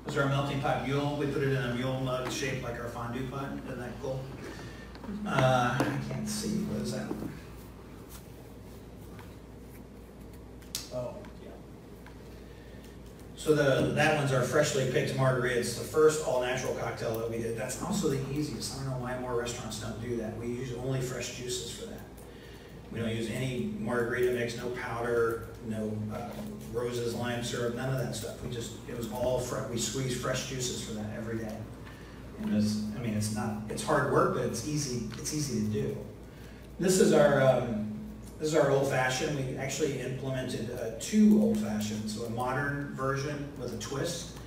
This is our melting pot mule, we put it in a mule mug shaped like our fondue pot, isn't that cool? Uh, I can't see, what is that? Oh, yeah. So the, that one's our freshly picked margarita. It's the first all-natural cocktail that we did. That's also the easiest. I don't know why more restaurants don't do that. We use only fresh juices for that. We don't use any margarita mix, no powder, no uh, Rose's, lime syrup, none of that stuff. We just, it was all fresh. We squeeze fresh juices for that every day. And it's, I mean, it's not, it's hard work, but it's easy, it's easy to do. This is our, um, this is our old fashioned. We actually implemented uh, two old fashions, so a modern version with a twist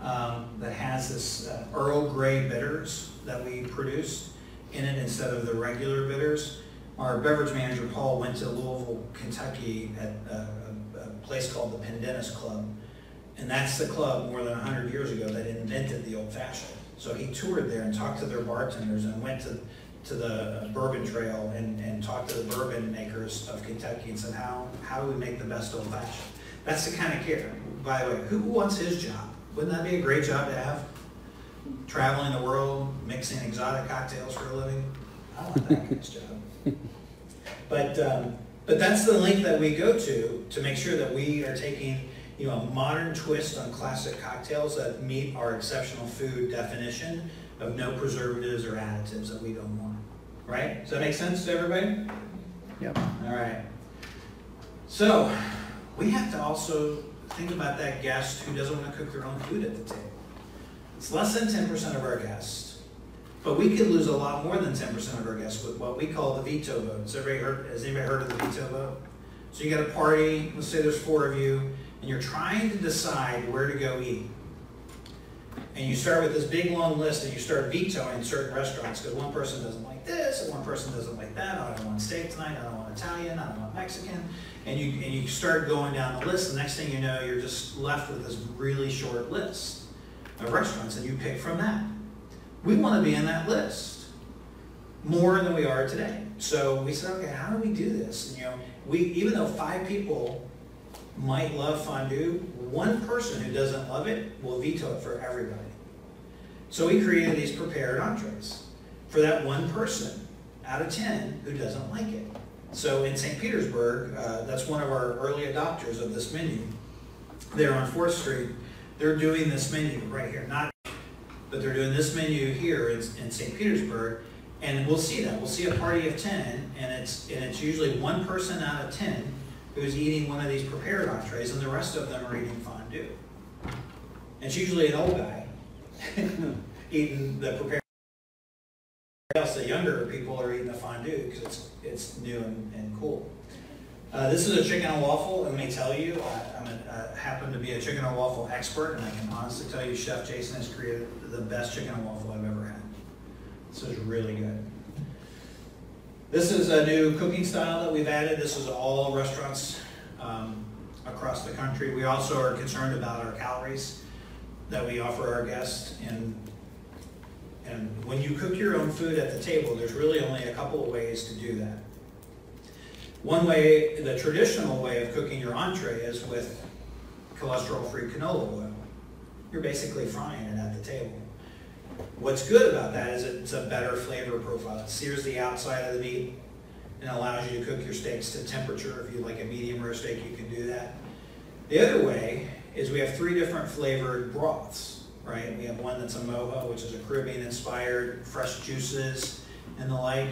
um, that has this uh, Earl Grey bitters that we produce in it instead of the regular bitters. Our beverage manager, Paul, went to Louisville, Kentucky at a, a, place called the Pendennis Club. And that's the club more than 100 years ago that invented the old fashioned. So he toured there and talked to their bartenders and went to, to the bourbon trail and, and talked to the bourbon makers of Kentucky and said, how, how do we make the best old fashioned? That's the kind of care. By the way, who wants his job? Wouldn't that be a great job to have? Traveling the world, mixing exotic cocktails for a living? I want that guy's job. But, um, but that's the link that we go to to make sure that we are taking, you know, a modern twist on classic cocktails that meet our exceptional food definition of no preservatives or additives that we don't want. Right? Does that make sense to everybody? Yep. All right. So, we have to also think about that guest who doesn't want to cook their own food at the table. It's less than 10% of our guests, but we could lose a lot more than 10% of our guests with what we call the veto vote. Has everybody heard, has anybody heard of the veto vote? So you got a party, let's say there's four of you, and you're trying to decide where to go eat. And you start with this big long list and you start vetoing certain restaurants because one person doesn't like this and one person doesn't like that. I don't want steak tonight, I don't want Italian, I don't want Mexican. And you, and you start going down the list, the next thing you know, you're just left with this really short list of restaurants and you pick from that. We want to be in that list more than we are today. So we said, okay, how do we do this? And, you know, we even though five people might love fondue, one person who doesn't love it will veto it for everybody. So we created these prepared entrees for that one person out of 10 who doesn't like it. So in St. Petersburg, uh, that's one of our early adopters of this menu. There on 4th Street, they're doing this menu right here, not, but they're doing this menu here in, in St. Petersburg, and we'll see that. We'll see a party of 10, and it's, and it's usually one person out of 10 who's eating one of these prepared entrees, and the rest of them are eating fondue. It's usually an old guy eating the prepared. Else, the younger people are eating the fondue because it's it's new and, and cool. Uh, this is a chicken and waffle, and let me tell you, I, happen to be a chicken and waffle expert, and I can honestly tell you, Chef Jason has created the best chicken and waffle I've ever had. This is really good. This is a new cooking style that we've added. This is all restaurants um, across the country. We also are concerned about our calories that we offer our guests. And, and when you cook your own food at the table, there's really only a couple of ways to do that. One way, the traditional way of cooking your entree is with cholesterol-free canola oil. You're basically frying it at the table. What's good about that is it's a better flavor profile. It sears the outside of the meat and allows you to cook your steaks to temperature. If you like a medium rare steak, you can do that. The other way is we have three different flavored broths, right? We have one that's a mojo, which is a Caribbean-inspired, fresh juices and the like.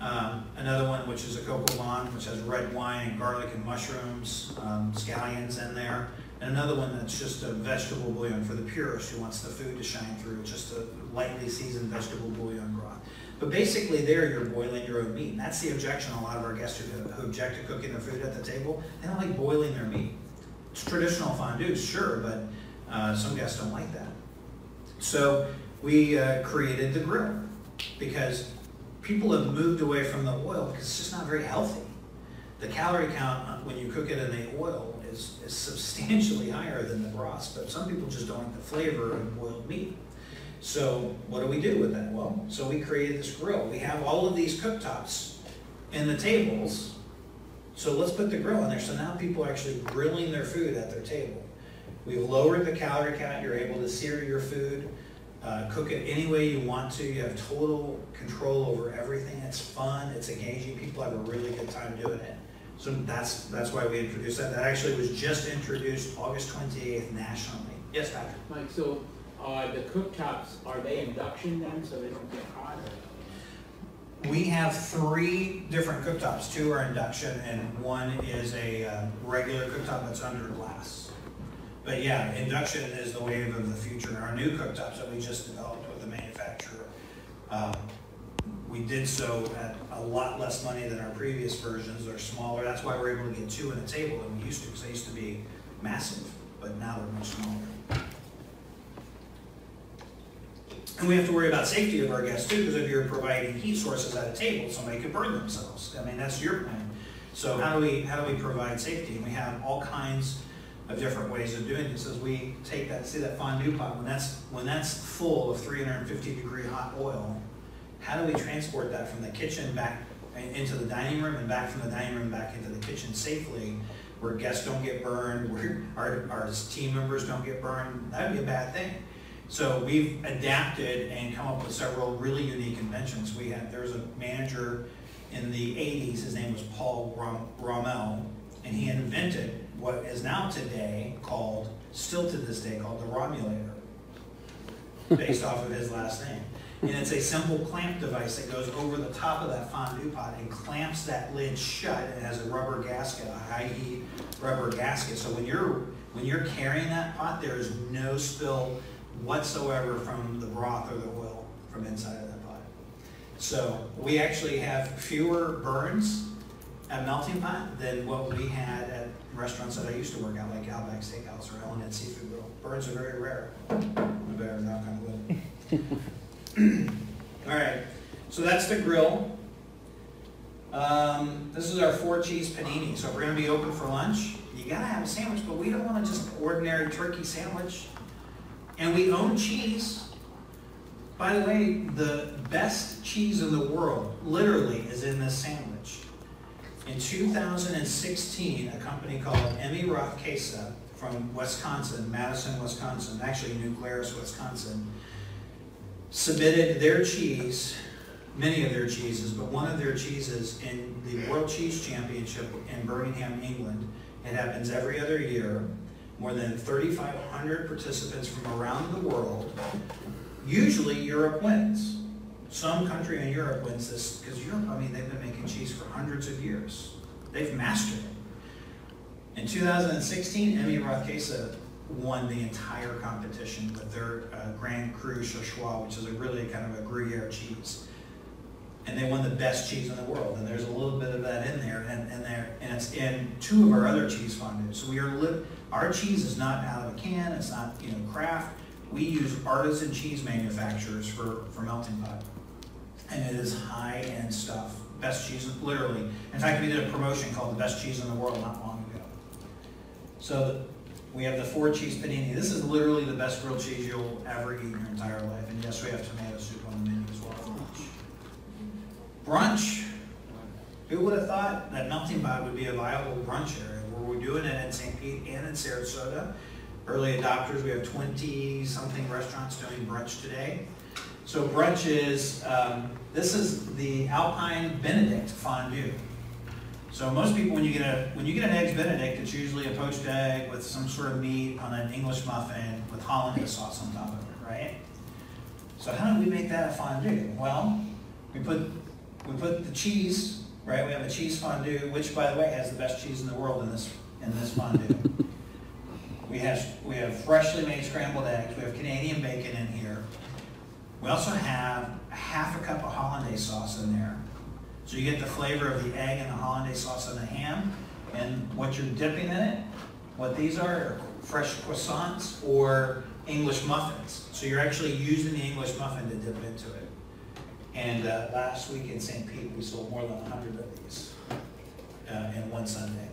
Um, another one, which is a au vin, which has red wine and garlic and mushrooms, um, scallions in there. And another one that's just a vegetable bouillon for the purist who wants the food to shine through, just a lightly seasoned vegetable bouillon broth. But basically there you're boiling your own meat. And that's the objection a lot of our guests who, who object to cooking their food at the table. They don't like boiling their meat. It's traditional fondue, sure, but uh, some guests don't like that. So we uh, created the grill because people have moved away from the oil because it's just not very healthy. The calorie count when you cook it in the oil is, is substantially higher than the broth, but some people just don't like the flavor of boiled meat. So what do we do with that? Well, so we created this grill. We have all of these cooktops in the tables. So let's put the grill in there. So now people are actually grilling their food at their table. We've lowered the calorie count. You're able to sear your food, uh, cook it any way you want to. You have total control over everything. It's fun. It's engaging. People have a really good time doing it. So that's that's why we introduced that. That actually was just introduced August 28th nationally. Yes, Patrick. Mike, so uh, the cooktops, are they induction then, so they don't get hot? We have three different cooktops. Two are induction, and one is a uh, regular cooktop that's under glass. But yeah, induction is the wave of the future. Our new cooktops that we just developed with the manufacturer, um, we did so at a lot less money than our previous versions. They're smaller. That's why we're able to get two in a table than we used to, because they used to be massive, but now they're much smaller. And we have to worry about safety of our guests too, because if you're providing heat sources at a table, somebody could burn themselves. I mean, that's your plan. So how do we how do we provide safety? And we have all kinds of different ways of doing this as we take that, see that fondue pot, when that's, when that's full of three hundred and fifty degree hot oil, how do we transport that from the kitchen back into the dining room and back from the dining room back into the kitchen safely where guests don't get burned, where our, our team members don't get burned? That'd be a bad thing. So we've adapted and come up with several really unique inventions. We had, there was a manager in the eighties, his name was Paul Rom- Rommel, and he invented what is now today called, still to this day, called the Romulator, based off of his last name. And it's a simple clamp device that goes over the top of that fondue pot and clamps that lid shut. It has a rubber gasket, a high heat rubber gasket. So when you're, when you're carrying that pot, there is no spill whatsoever from the broth or the oil from inside of that pot. So we actually have fewer burns at Melting Pot than what we had at restaurants that I used to work at, like Outback Steakhouse or Ellen Seafood Grill. Burns are very rare. I better knock on wood. All right, so that's the grill. Um, this is our four cheese panini. So if we're gonna be open for lunch, you gotta have a sandwich, but we don't want just ordinary turkey sandwich. And we own cheese. By the way, the best cheese in the world, literally, is in this sandwich. In 2016, a company called Emmi Roth Käse from Wisconsin, Madison, Wisconsin, actually New Glarus, Wisconsin, submitted their cheese, many of their cheeses, but one of their cheeses in the World Cheese Championship in Birmingham, England. It happens every other year. More than 3,500 participants from around the world. Usually Europe wins. Some country in Europe wins this, because Europe, I mean, they've been making cheese for hundreds of years. They've mastered it. In 2016, Emmi Roth Käse won the entire competition with their uh, Grand Cru Surchoix, which is a really kind of a Gruyere cheese. And they won the best cheese in the world, and there's a little bit of that in there, and, and there, and it's in two of our other cheese fondues. So we are li- our cheese is not out of a can, it's not, you know, Kraft. We use artisan cheese manufacturers for, for melting pot. And it is high-end stuff, best cheese, literally. In fact, we did a promotion called the best cheese in the world not long ago. So the- we have the four cheese panini. This is literally the best grilled cheese you'll ever eat in your entire life. And yes, we have tomato soup on the menu as well for lunch. Brunch. Who would have thought that Melting Pot would be a viable brunch area? Where we're doing it in St. Pete and in Sarasota. Early adopters, we have 20-something restaurants doing brunch today. So brunch is, um, this is the Alpine Benedict fondue. So most people, when you get a when you get an eggs Benedict, it's usually a poached egg with some sort of meat on an English muffin with hollandaise sauce on top of it, right? So how do we make that a fondue? Well, we put we put the cheese, right? We have a cheese fondue, which by the way has the best cheese in the world in this in this fondue. we have we have freshly made scrambled eggs. We have Canadian bacon in here. We also have a half a cup of hollandaise sauce in there. So you get the flavor of the egg and the hollandaise sauce and the ham, and what you're dipping in it, what these are, are fresh croissants or English muffins. So you're actually using the English muffin to dip into it. And uh, last week in St. Pete, we sold more than 100 of these uh, in one Sunday.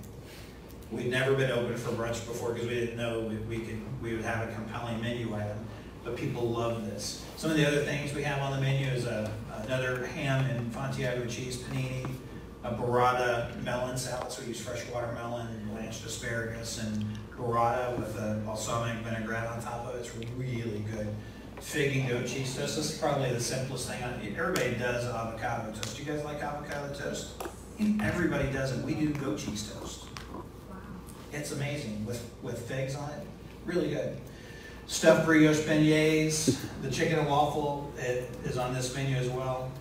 We'd never been open for brunch before because we didn't know we, we could we would have a compelling menu item, but people love this. Some of the other things we have on the menu is a, another ham and Fontiago cheese panini, a burrata melon salad, so we use fresh watermelon and blanched asparagus, and burrata with a balsamic vinaigrette on top of it. It's really good. Fig and goat cheese toast. This is probably the simplest thing. on- Everybody does avocado toast. Do you guys like avocado toast? Everybody does it. We do goat cheese toast. It's amazing with, with figs on it. Really good. Stuffed brioche beignets, the chicken and waffle it is on this menu as well.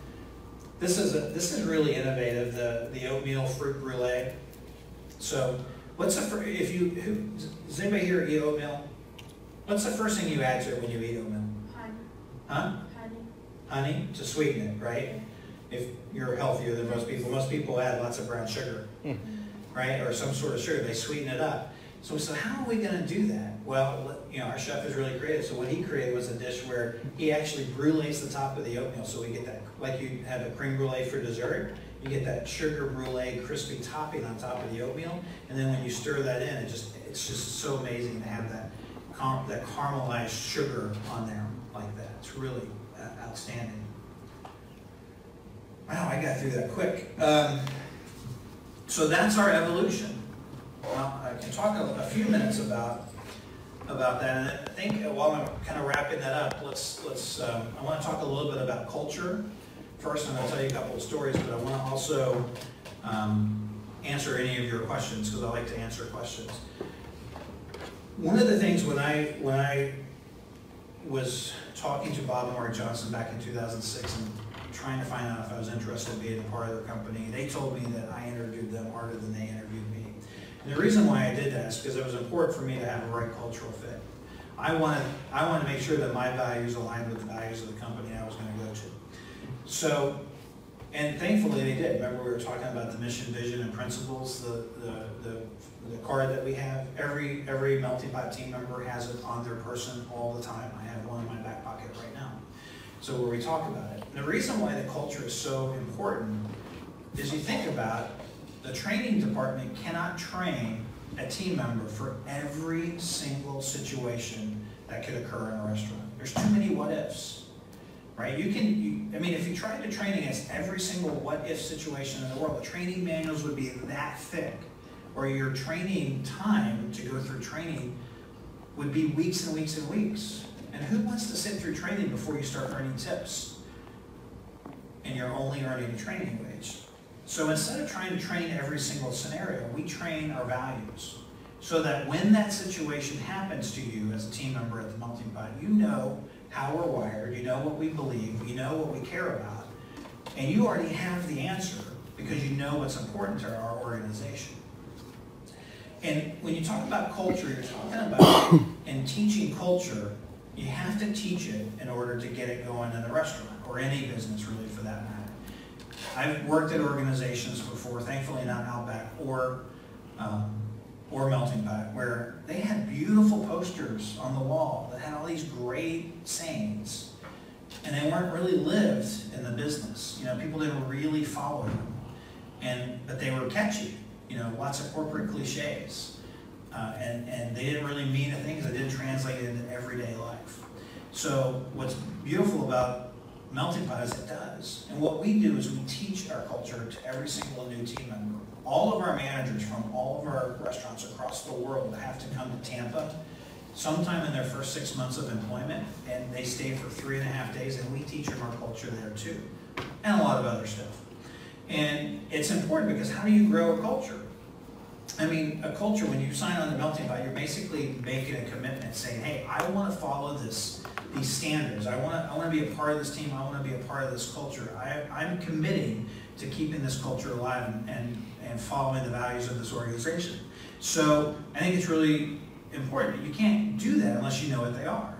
This is a, this is really innovative, the, the oatmeal fruit brulee. So what's the, fir- if you, who, does anybody here eat oatmeal? What's the first thing you add to it when you eat oatmeal? Honey, Huh? honey. Honey, to sweeten it, right? If you're healthier than most people, most people add lots of brown sugar, hmm. right? Or some sort of sugar, they sweeten it up. So we said, how are we gonna do that? Well, you know, our chef is really creative, so what he created was a dish where he actually brulees the top of the oatmeal, so we get that, like you have a creme brulee for dessert, You get that sugar brulee crispy topping on top of the oatmeal, and then when you stir that in, it just, it's just so amazing to have that, car- that caramelized sugar on there like that. It's really uh, outstanding. Wow, I got through that quick. Um, so that's our evolution. I can talk a, a few minutes about about that, and I think while I'm kind of wrapping that up, let's let's. Um, I want to talk a little bit about culture first, and I'll tell you a couple of stories, but I want to also um, answer any of your questions because I like to answer questions. One of the things when I when I was talking to Bob and Mark Johnston back in 2006 and trying to find out if I was interested in being a part of their company, they told me that I interviewed them harder than they interviewed the reason why I did that is because it was important for me to have a right cultural fit. I wanted, I wanted to make sure that my values aligned with the values of the company I was going to go to. So, and thankfully they did. Remember we were talking about the mission, vision, and principles, the, the, the, the card that we have. Every, every Melting Pot team member has it on their person all the time. I have one in my back pocket right now. So where we talk about it. And the reason why the culture is so important is you think about the training department cannot train a team member for every single situation that could occur in a restaurant. There's too many what ifs, right? You can, you, I mean, if you tried to train against every single what if situation in the world, the training manuals would be that thick, or your training time to go through training would be weeks and weeks and weeks. And who wants to sit through training before you start earning tips? And you're only earning a training wage. So instead of trying to train every single scenario, we train our values. So that when that situation happens to you as a team member at the melting pot, you know how we're wired, you know what we believe, you know what we care about, and you already have the answer because you know what's important to our organization. And when you talk about culture, you're talking about and teaching culture, you have to teach it in order to get it going in a restaurant or any business really for that matter. I've worked at organizations before, thankfully not Outback or um, or Melting Pot, where they had beautiful posters on the wall that had all these great sayings, and they weren't really lived in the business. You know, people didn't really follow them, and but they were catchy. You know, lots of corporate cliches, uh, and and they didn't really mean a thing because they didn't translate into everyday life. So what's beautiful about Melting Pot as it does. And what we do is we teach our culture to every single new team member. All of our managers from all of our restaurants across the world have to come to Tampa sometime in their first six months of employment, and they stay for three and a half days, and we teach them our culture there too, and a lot of other stuff. And it's important because how do you grow a culture? I mean, a culture, when you sign on the melting pot, you're basically making a commitment saying, hey, I want to follow this these standards. I want to I want to be a part of this team. I want to be a part of this culture. I, I'm committing to keeping this culture alive and, and, and following the values of this organization. So I think it's really important. You can't do that unless you know what they are.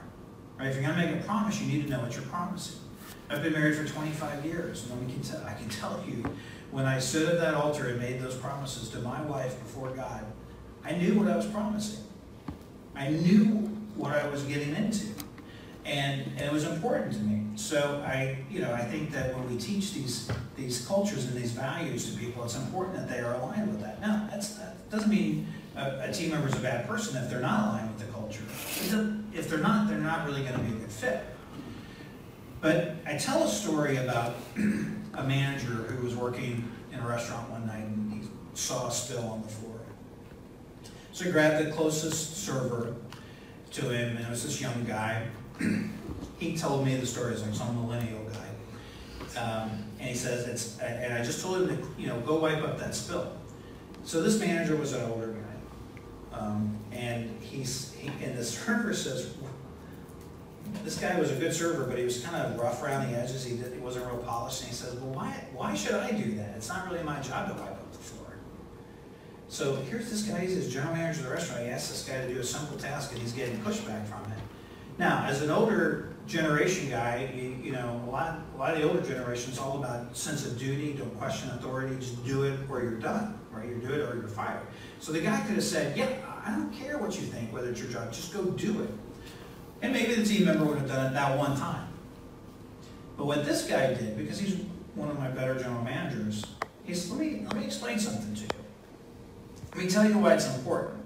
Right? If you're going to make a promise, you need to know what you're promising. I've been married for 25 years, and can, can tell you, when I stood at that altar and made those promises to my wife before God, I knew what I was promising. I knew what I was getting into and, and it was important to me. So I, you know, I think that when we teach these these cultures and these values to people, it's important that they are aligned with that. Now, that's, that doesn't mean a, a team member is a bad person if they're not aligned with the culture. If they're not, they're not really going to be a good fit. But I tell a story about a manager who was working in a restaurant one night and he saw a spill on the floor. So he grabbed the closest server to him, and it was this young guy he told me the story as some millennial guy. Um, and he says, it's, and I just told him to, you know, go wipe up that spill. So this manager was an older guy. Um, and he's, he, and the server says, this guy was a good server, but he was kind of rough around the edges. He, did, he wasn't real polished. And he says, well, why, why should I do that? It's not really my job to wipe up the floor. So here's this guy, he's the general manager of the restaurant. He asks this guy to do a simple task and he's getting pushback from it. Now, as an older generation guy, you, you know, a lot, a lot of the older generation is all about sense of duty, don't question authority, just do it or you're done, right? You do it or you're fired. So the guy could have said, yeah, I don't care what you think, whether it's your job, just go do it. And maybe the team member would have done it that one time. But what this guy did, because he's one of my better general managers, He said, let me, let me explain something to you. Let me tell you why it's important.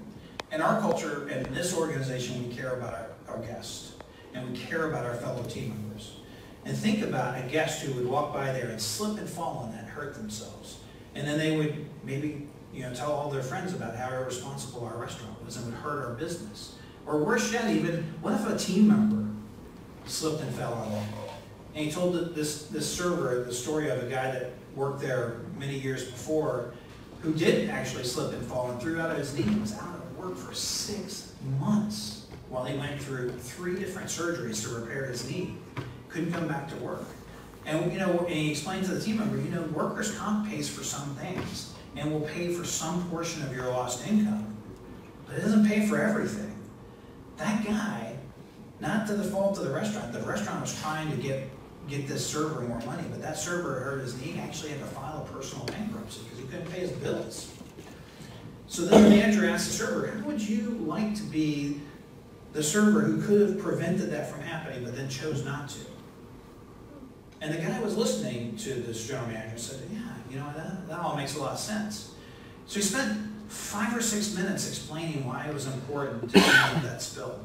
In our culture, and in this organization, we care about our, our guests, and we care about our fellow team members. And think about a guest who would walk by there and slip and fall on that, and hurt themselves. And then they would maybe, you know, tell all their friends about how irresponsible our restaurant was and would hurt our business. Or worse yet, even, what if a team member slipped and fell on them? And he told this, this server the story of a guy that worked there many years before who did actually slip and fall and threw out of his knee and was out of work for six months while he went through three different surgeries to repair his knee. Couldn't come back to work. And, you know, and he explained to the team member, you know, workers' comp pays for some things and will pay for some portion of your lost income, but it doesn't pay for everything. That guy, not to the fault of the restaurant, the restaurant was trying to get, get this server more money, but that server hurt his knee, actually had to file a personal bankruptcy because he couldn't pay his bills. So then the manager asked the server, how would you like to be the server who could have prevented that from happening, but then chose not to? And the guy was listening to this general manager and said, yeah, you know, that, that all makes a lot of sense. So he spent five or six minutes explaining why it was important to up that spill.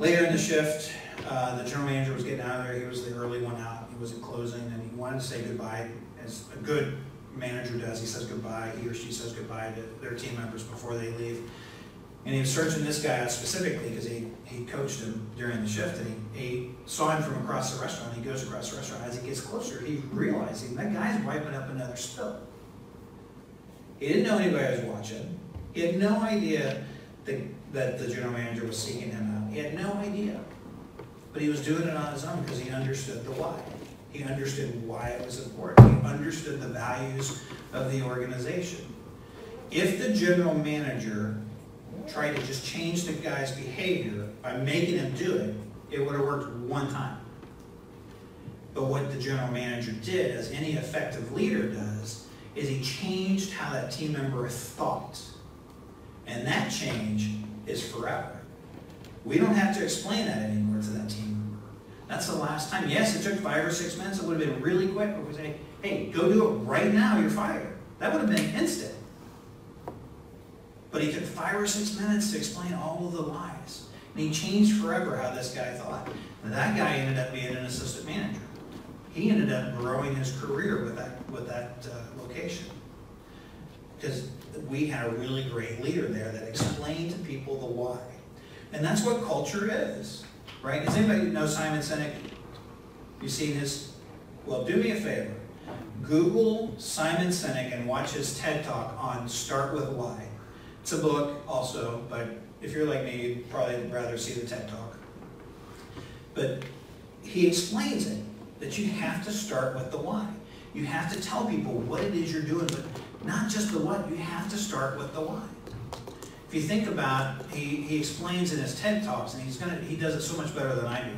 Later in the shift, uh, the general manager was getting out of there. He was the early one out. He wasn't closing, and he wanted to say goodbye, as a good manager does. He says goodbye. He or she says goodbye to their team members before they leave. And he was searching this guy out specifically because he, he coached him during the shift, and he, he saw him from across the restaurant. He goes across the restaurant. As he gets closer, he realizing that guy's wiping up another spill. He didn't know anybody was watching. He had no idea that, that the general manager was seeking him out. He had no idea. But he was doing it on his own because he understood the why. He understood why it was important. He understood the values of the organization. If the general manager tried to just change the guy's behavior by making him do it, it would have worked one time. But what the general manager did, as any effective leader does, is he changed how that team member thought. And that change is forever. We don't have to explain that anymore to that team member. That's the last time. Yes, it took five or six minutes. It would have been really quick. But we say, hey, go do it right now. You're fired. That would have been instant. But he took five or six minutes to explain all of the lies. And he changed forever how this guy thought. And that guy ended up being an assistant manager. He ended up growing his career with that, with that uh, location. Because we had a really great leader there that explained to people the why. And that's what culture is, right? Does anybody know Simon Sinek? You've seen his? Well, do me a favor. Google Simon Sinek and watch his TED Talk on Start With Why. It's a book also, but if you're like me, you'd probably rather see the TED Talk. But he explains it, that you have to start with the why. You have to tell people what it is you're doing, but not just the what, you have to start with the why. If you think about, he, he explains in his TED Talks, and he's gonna, he does it so much better than I do,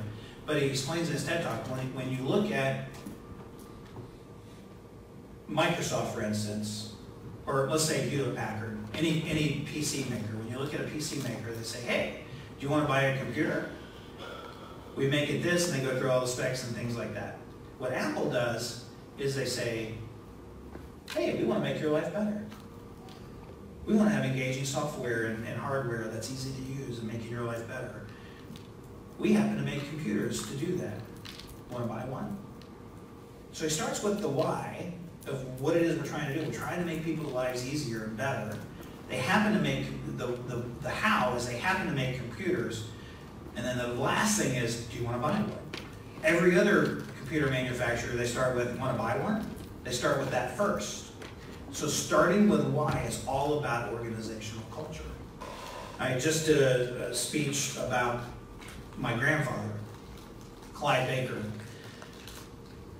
but he explains in his TED Talk, when, when you look at Microsoft, for instance, or let's say Hewlett Packard, any, any PC maker, when you look at a PC maker, they say, hey, do you want to buy a computer? We make it this, and they go through all the specs and things like that. What Apple does is they say, hey, we want to make your life better. We want to have engaging software and, and hardware that's easy to use and making your life better. We happen to make computers to do that. Want to buy one? So he starts with the why of what it is we're trying to do. We're trying to make people's lives easier and better. They happen to make, the, the, the how is they happen to make computers. And then the last thing is, do you want to buy one? Every other computer manufacturer, they start with, want to buy one? They start with that first. So starting with why is all about organizational culture. I just did a, a speech about my grandfather, Clyde Baker,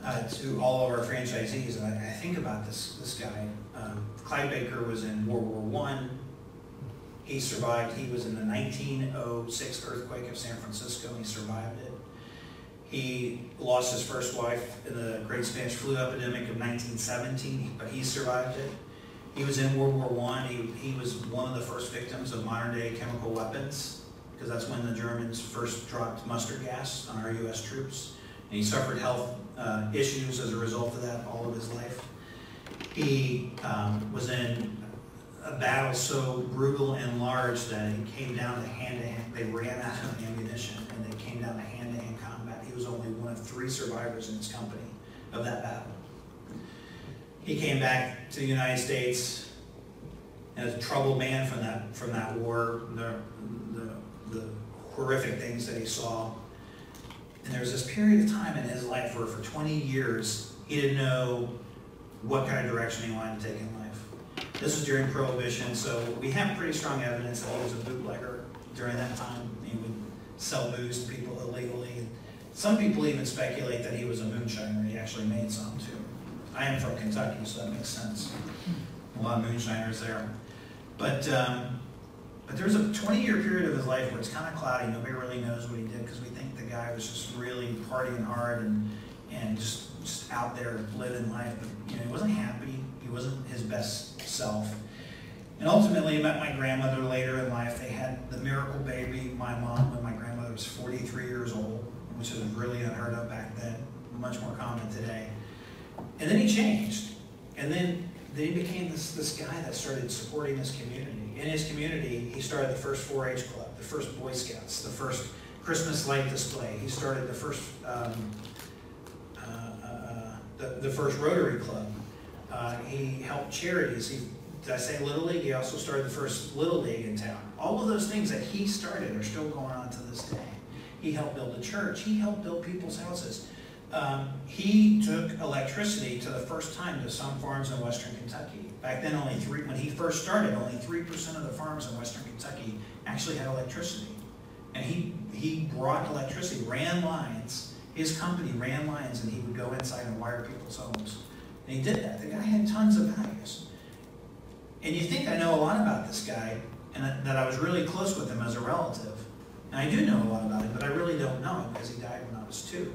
uh, to all of our franchisees. And I, I think about this, this guy. Um, Clyde Baker was in World War One. He survived. He was in the 1906 earthquake of San Francisco. He survived it. He lost his first wife in the Great Spanish Flu epidemic of 1917, but he survived it. He was in World War One. He, he was one of the first victims of modern day chemical weapons, because that's when the Germans first dropped mustard gas on our U.S. troops. And he suffered health uh, issues as a result of that all of his life. He um, was in a battle so brutal and large that it came down to hand-to-hand, they ran out of ammunition and they came down to hand-to-hand combat. He was only one of three survivors in his company of that battle. He came back to the United States as a troubled man from that, from that war, the, the, the horrific things that he saw. And there was this period of time in his life where for 20 years, he didn't know what kind of direction he wanted to take in life. This was during Prohibition, so we have pretty strong evidence that he was a bootlegger during that time. He would sell booze to people illegally. Some people even speculate that he was a moonshiner. He actually made some too. I am from Kentucky, so that makes sense. A lot of moonshiners there. But, um, but there's a 20-year period of his life where it's kind of cloudy. Nobody really knows what he did because we think the guy was just really partying hard and, and just, just out there living life. But, you know, he wasn't happy. He wasn't his best self. And ultimately, he met my grandmother later in life. They had the miracle baby, my mom, when my grandmother was 43 years old, which was really unheard of back then, much more common today. And then he changed. And then, then he became this, this guy that started supporting his community. In his community, he started the first 4-H club, the first Boy Scouts, the first Christmas light display. He started the first, um, the, first Rotary Club. Uh, he helped charities. He, did I say Little League? He also started the first Little League in town. All of those things that he started are still going on to this day. He helped build a church. He helped build people's houses. Um, he took electricity to the first time to some farms in western Kentucky. Back then, only three, when he first started, only 3% of the farms in western Kentucky actually had electricity. And he, he brought electricity, ran lines. His company ran lines, and he would go inside and wire people's homes. And he did that. The guy had tons of values. And you think I know a lot about this guy, and that- I was really close with him as a relative. And I do know a lot about him, but I really don't know him because he died when I was two.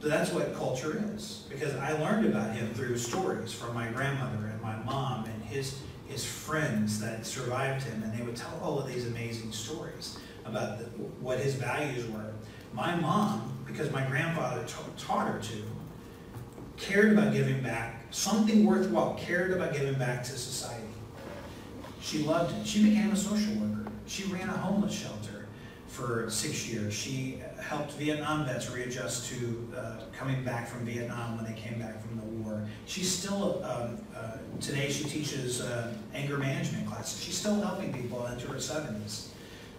So that's what culture is, because I learned about him through stories from my grandmother and my mom and his, his friends that survived him, and they would tell all of these amazing stories about the, what his values were. My mom, because my grandfather ta- taught her to, cared about giving back, something worthwhile, cared about giving back to society. She loved it. She became a social worker. She ran a homeless shelter for six years. She helped Vietnam vets readjust to uh, coming back from Vietnam when they came back from the war. She's still, um, uh, today she teaches uh, anger management classes. She's still helping people into her 70s.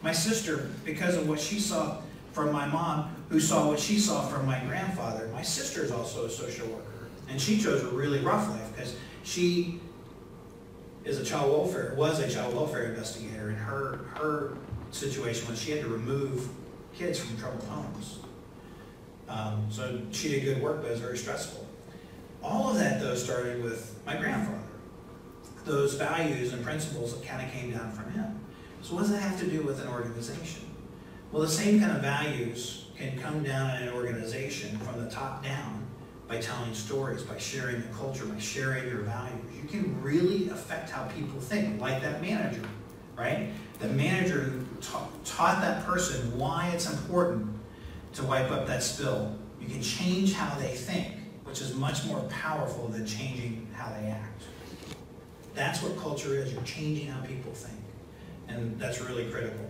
My sister, because of what she saw from my mom, who saw what she saw from my grandfather, my sister is also a social worker. And she chose a really rough life because she is a child welfare, was a child welfare investigator, and her, her situation was she had to remove kids from troubled homes. Um, so she did good work, but it was very stressful. All of that, though, started with my grandfather. Those values and principles kind of came down from him. So what does that have to do with an organization? Well, the same kind of values can come down in an organization from the top down by telling stories, by sharing the culture, by sharing your values. You can really affect how people think, like that manager, right? The manager who ta- taught that person why it's important to wipe up that spill. You can change how they think, which is much more powerful than changing how they act. That's what culture is. You're changing how people think. And that's really critical.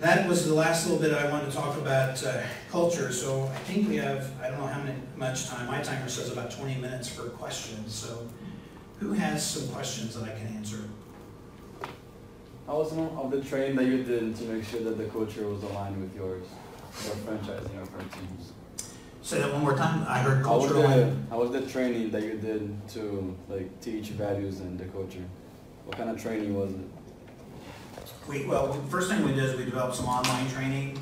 That was the last little bit I wanted to talk about uh, culture. So I think we have, I don't know how many, much time. My timer says about 20 minutes for questions. So who has some questions that I can answer? How was some of the training that you did to make sure that the culture was aligned with yours, your franchising of our teams? Say that one more time. I heard How was culture. the how was the training that you did to like teach values and the culture? What kind of training was it? We, well, first thing we did is we developed some online training.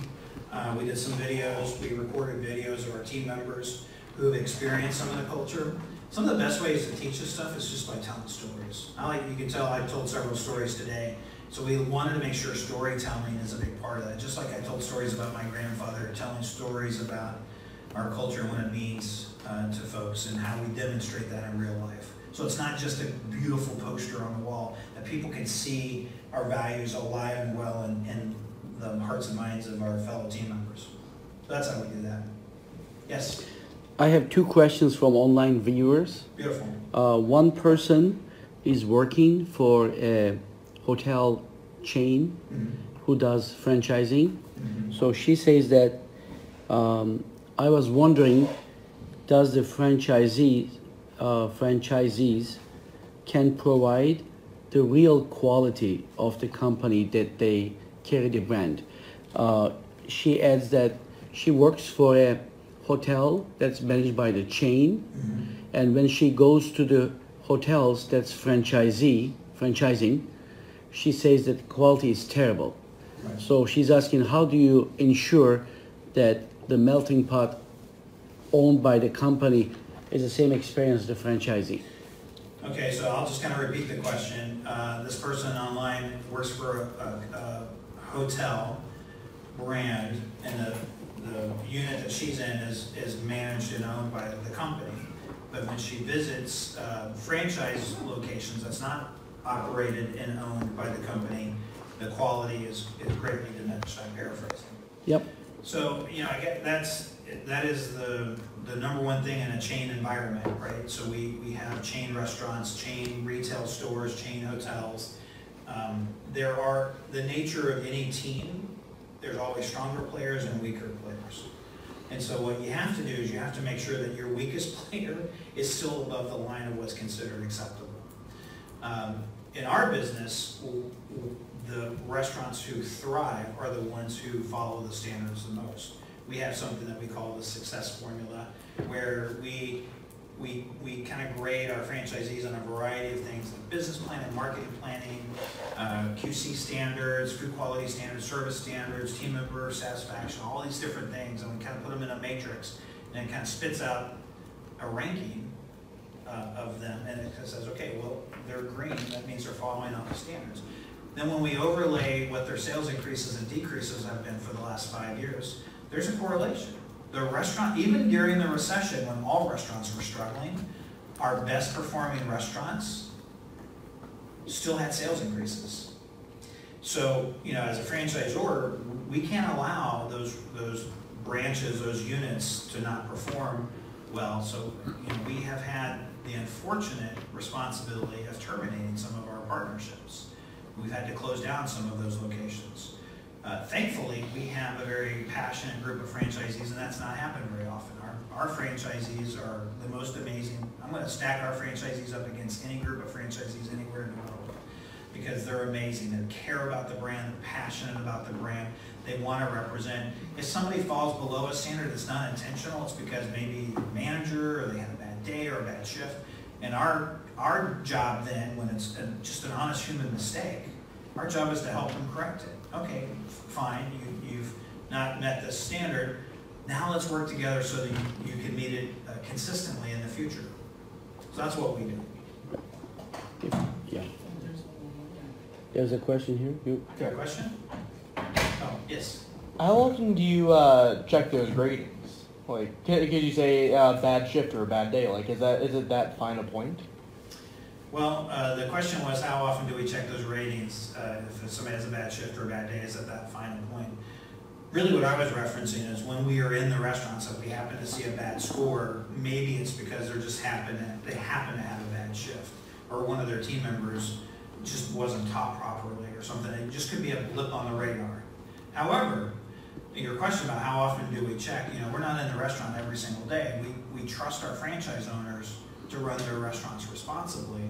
Uh, we did some videos, we recorded videos of our team members who have experienced some of the culture. Some of the best ways to teach this stuff is just by telling stories. I like, you can tell I've told several stories today. So we wanted to make sure storytelling is a big part of that. Just like I told stories about my grandfather, telling stories about our culture and what it means uh, to folks and how we demonstrate that in real life. So it's not just a beautiful poster on the wall, that people can see our values alive and well in, in the hearts and minds of our fellow team members. So that's how we do that. Yes? I have two questions from online viewers. Beautiful. Uh, one person is working for a hotel chain Mhm. who does franchising. Mhm. So she says that um, I was wondering, does the franchisee uh, franchisees can provide the real quality of the company that they carry the brand? Uh, she adds that she works for a hotel that's managed by the chain, Mhm. and when she goes to the hotels that's franchisee franchising, she says that the quality is terrible. Right. So she's asking, how do you ensure that the melting pot owned by the company is the same experience as the franchisee? Okay, so I'll just kind of repeat the question. Uh, This person online works for a, a, a hotel brand, and the, the unit that she's in is, is managed and owned by the company. But when she visits uh, franchise locations that's not operated and owned by the company, the quality is, is greatly diminished, I'm paraphrasing. Yep. So, you know, I get, that's, that is the, the number one thing in a chain environment, right? So we, we have chain restaurants, chain retail stores, chain hotels. Um, There are, the nature of any team, there's always stronger players and weaker players. And so what you have to do is you have to make sure that your weakest player is still above the line of what's considered acceptable. Um, In our business, the restaurants who thrive are the ones who follow the standards the most. We have something that we call the success formula, where we, we, we kind of grade our franchisees on a variety of things, like business planning, marketing planning, uh, QC standards, food quality standards, service standards, team member satisfaction, all these different things, and we kind of put them in a matrix, and it kind of spits out a ranking uh, of them, and it says, okay, well, they're green, that means they're following all the standards. Then when we overlay what their sales increases and decreases have been for the last five years, there's a correlation. The restaurant, even during the recession, when all restaurants were struggling, our best performing restaurants still had sales increases. So, you know, as a franchisor, we can't allow those, those branches, those units to not perform well. So, you know, we have had the unfortunate responsibility of terminating some of our partnerships. We've had to close down some of those locations. Uh, Thankfully, we have a very passionate group of franchisees, and that's not happened very often. Our, our franchisees are the most amazing. I'm gonna stack our franchisees up against any group of franchisees anywhere in the world because they're amazing. They care about the brand, they're passionate about the brand, they want to represent. If somebody falls below a standard that's not intentional, it's because maybe the manager or they had a bad day or a bad shift. And our, our job then, when it's a- just an honest human mistake, our job is to help them correct it. Okay, fine, you, you've not met this standard, now let's work together so that you, you can meet it uh, consistently in the future. So that's what we do. Yeah. There's a question here. You, Got a question? Oh, yes. How often do you uh, check those ratings? Like, could could you say uh, bad shift or a bad day? Like, is that is it that fine a point? Well, uh, the question was, how often do we check those ratings? Uh, If somebody has a bad shift or a bad day, is at that final point? Really what I was referencing is when we are in the restaurants, if we happen to see a bad score, maybe it's because they're just happen, to- they happen to have a bad shift. Or one of their team members just wasn't taught properly or something. It just could be a blip on the radar. However, your question about how often do we check, you know, we're not in the restaurant every single day. We, we trust our franchise owners to run their restaurants responsibly.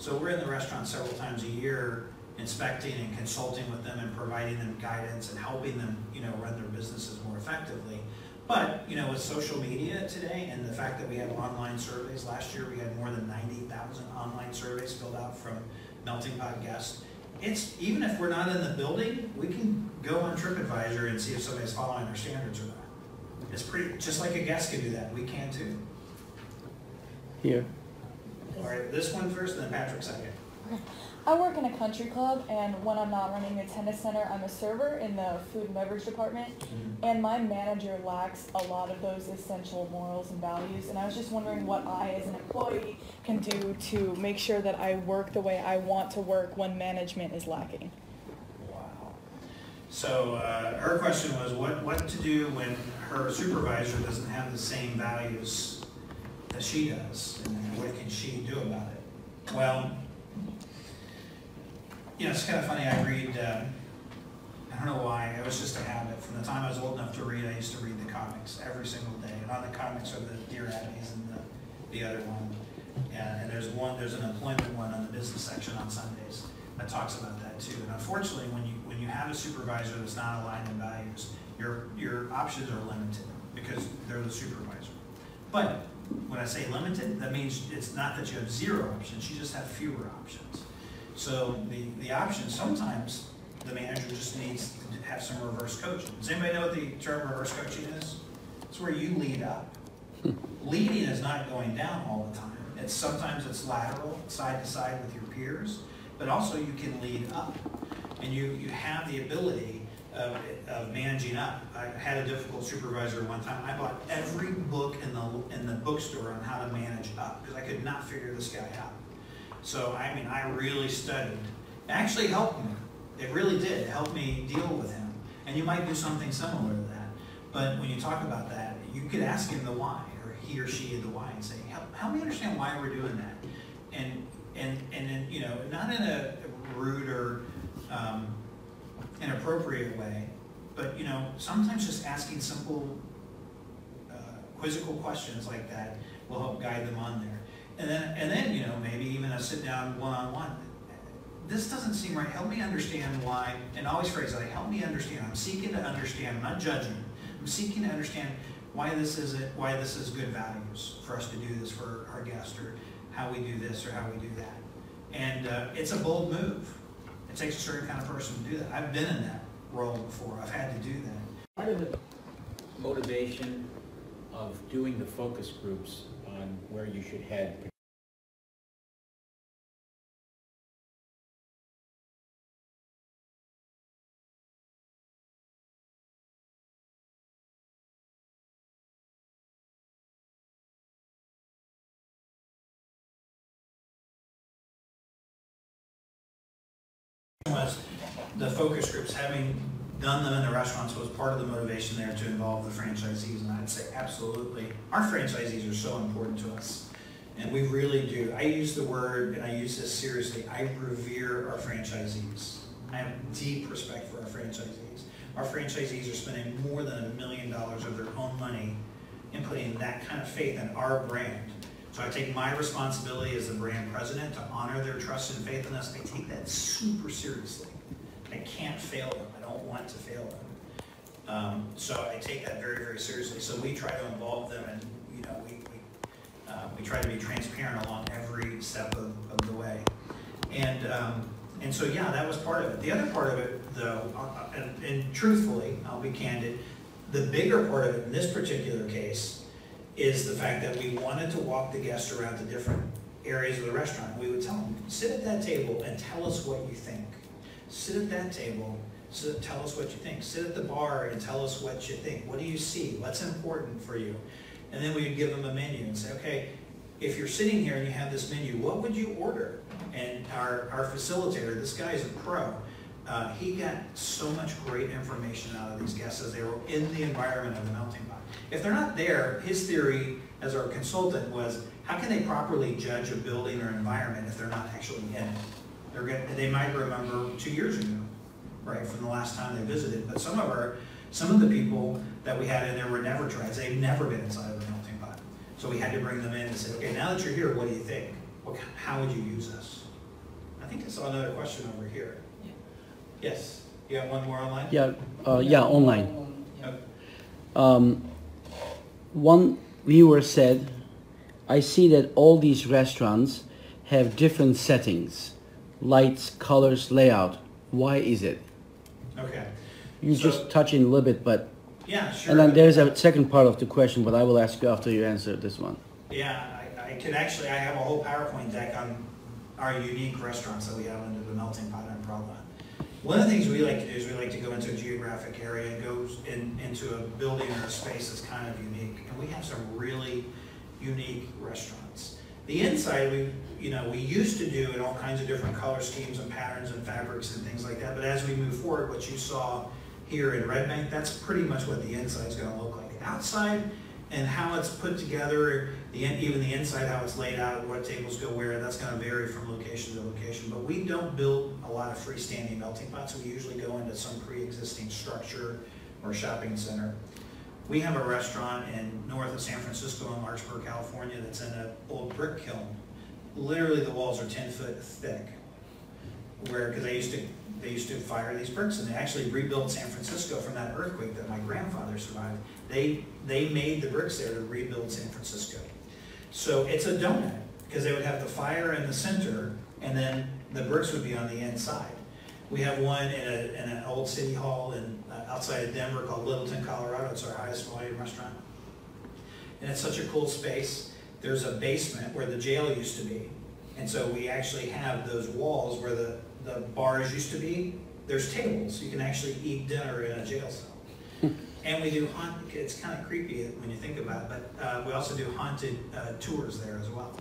So we're in the restaurant several times a year inspecting and consulting with them and providing them guidance and helping them, you know, run their businesses more effectively. But, you know, with social media today and the fact that we have online surveys, last year we had more than ninety thousand online surveys filled out from Melting Pot guests. It's, even if we're not in the building, we can go on TripAdvisor and see if somebody's following our standards or not. It's pretty, just like a guest can do that, we can too. here. All right, this one first, and then Patrick second. I work in a country club, and when I'm not running the tennis center, I'm a server in the food and beverage department. And my manager lacks a lot of those essential morals and values. And I was just wondering what I, as an employee, can do to make sure that I work the way I want to work when management is lacking. Wow. So uh, her question was what, what to do when her supervisor doesn't have the same values that she does, and what can she do about it? Well, you know, it's kind of funny, I read, uh, I don't know why, it was just a habit. From the time I was old enough to read, I used to read the comics every single day. And on the comics are the Dear Abbeys and the, the other one. And, and there's one, there's an employment one on the business section on Sundays that talks about that too. And unfortunately, when you, when you have a supervisor that's not aligned in values, your, your options are limited because they're the supervisor. But when I say limited, that means it's not that you have zero options, you just have fewer options. So the, the option, sometimes the manager just needs to have some reverse coaching. Does anybody know what the term reverse coaching is? It's where you lead up. Hmm. Leading is not going down all the time. It's sometimes it's lateral, side to side with your peers, but also you can lead up. And you, you have the ability of, of managing up. I had a difficult supervisor one time. I bought every book in the, in the bookstore on how to manage up because I could not figure this guy out. So, I mean, I really studied. It actually helped me. It really did. It helped me deal with him. And you might do something similar to that. But when you talk about that, you could ask him the why, or he or she the why, and say, help, help me understand why we're doing that. And, and, and in, you know, not in a rude or um, inappropriate way, but, you know, sometimes just asking simple uh, quizzical questions like that will help guide them on there. And then, and then, you know, maybe even a sit down one-on-one. This doesn't seem right. Help me understand why, and always phrase like, help me understand. I'm seeking to understand, I'm not judging. I'm seeking to understand why this is it, why this is good values for us to do this for our guest, or how we do this, or how we do that. And uh, it's a bold move. It takes a certain kind of person to do that. I've been in that role before. I've had to do that. Part of the motivation of doing the focus groups on where you should head, the focus groups, having done them in the restaurants was part of the motivation there to involve the franchisees. And I'd say absolutely. Our franchisees are so important to us. And we really do. I use the word, and I use this seriously, I revere our franchisees. I have deep respect for our franchisees. Our franchisees are spending more than a million dollars of their own money in putting that kind of faith in our brand. So I take my responsibility as the brand president to honor their trust and faith in us. I take that super seriously. I can't fail them. I don't want to fail them. Um, so I take that very, very seriously. So we try to involve them and, you know, we, we, uh, we try to be transparent along every step of, of the way. And, um, and so, yeah, that was part of it. The other part of it, though, uh, and, and truthfully, I'll be candid, the bigger part of it in this particular case is the fact that we wanted to walk the guests around to different areas of the restaurant. We would tell them, sit at that table and tell us what you think. Sit at that table, sit, tell us what you think. Sit at the bar and tell us what you think. What do you see? What's important for you? And then we would give them a menu and say, okay, if you're sitting here and you have this menu, what would you order? And our, our facilitator, this guy is a pro, uh, he got so much great information out of these guests as they were in the environment of the melting pot. If they're not there, his theory as our consultant was, how can they properly judge a building or environment if they're not actually in it? They're gonna, they might remember two years ago, right, from the last time they visited. But some of our, some of the people that we had in there were never tried. They've never been inside of a melting pot. So we had to bring them in and say, okay, now that you're here, what do you think? What, how would you use us? I think I saw another question over here. Yes, you have one more online? Yeah, uh, yeah, online. Okay. Um, one viewer said, I see that all these restaurants have different settings, lights, colors, layout. Why is it? Okay, You So- just touch in a little bit, but, yeah, sure. and then there's a second part of the question, but I will ask you after you answer this one. Yeah, I, I can actually, I have a whole PowerPoint deck on our unique restaurants that we have under the melting pot in Providence. One of the things we like to do is we like to go into a geographic area and go in, into a building or a space that's kind of unique. And we have some really unique restaurants. The inside, we, you know, we used to do in all kinds of different color schemes and patterns and fabrics and things like that, but as we move forward, what you saw here in Red Bank, that's pretty much what the inside is gonna look like. Outside and how it's put together, the, even the inside, how it's laid out, what tables go where, that's gonna vary from location to location. But we don't build a lot of freestanding melting pots, we usually go into some pre-existing structure or shopping center. We have a restaurant in north of San Francisco in Larkspur, California, that's in an old brick kiln. Literally, the walls are ten foot thick. Where, because they used to, they used to fire these bricks, and they actually rebuilt San Francisco from that earthquake that my grandfather survived. They, they made the bricks there to rebuild San Francisco. So it's a donut, because they would have the fire in the center, and then the bricks would be on the inside. We have one in a, in an old city hall in, uh, outside of Denver called Littleton, Colorado. It's our highest volume restaurant. And it's such a cool space. There's a basement where the jail used to be. And so we actually have those walls where the, the bars used to be. There's tables. You can actually eat dinner in a jail cell. And we do haunt, it's kind of creepy when you think about it, but uh, we also do haunted uh, tours there as well.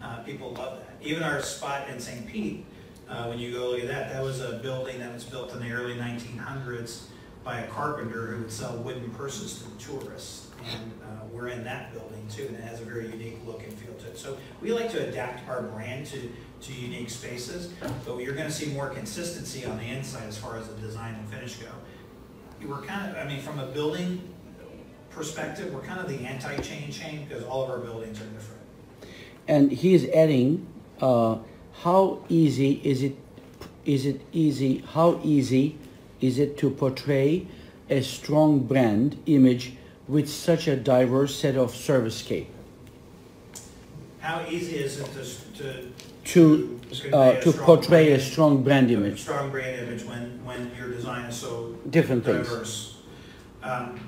Uh, People love that. Even our spot in St. Pete, uh, when you go look at that, that was a building that was built in the early 1900s by a carpenter who would sell wooden purses to the tourists. And uh, we're in that building too, and it has a very unique look and feel to it. So we like to adapt our brand to, to unique spaces, but you're gonna see more consistency on the inside as far as the design and finish go. We're kind of, I mean, from a building perspective, we're kind of the anti-chain chain because all of our buildings are different. And he is adding, uh, how easy is it, is it easy, how easy is it to portray a strong brand image with such a diverse set of service servicescape? How easy is it to, to? To, uh, to portray a strong brand a image, Strong brand image when, when your design is so different things. diverse. Um,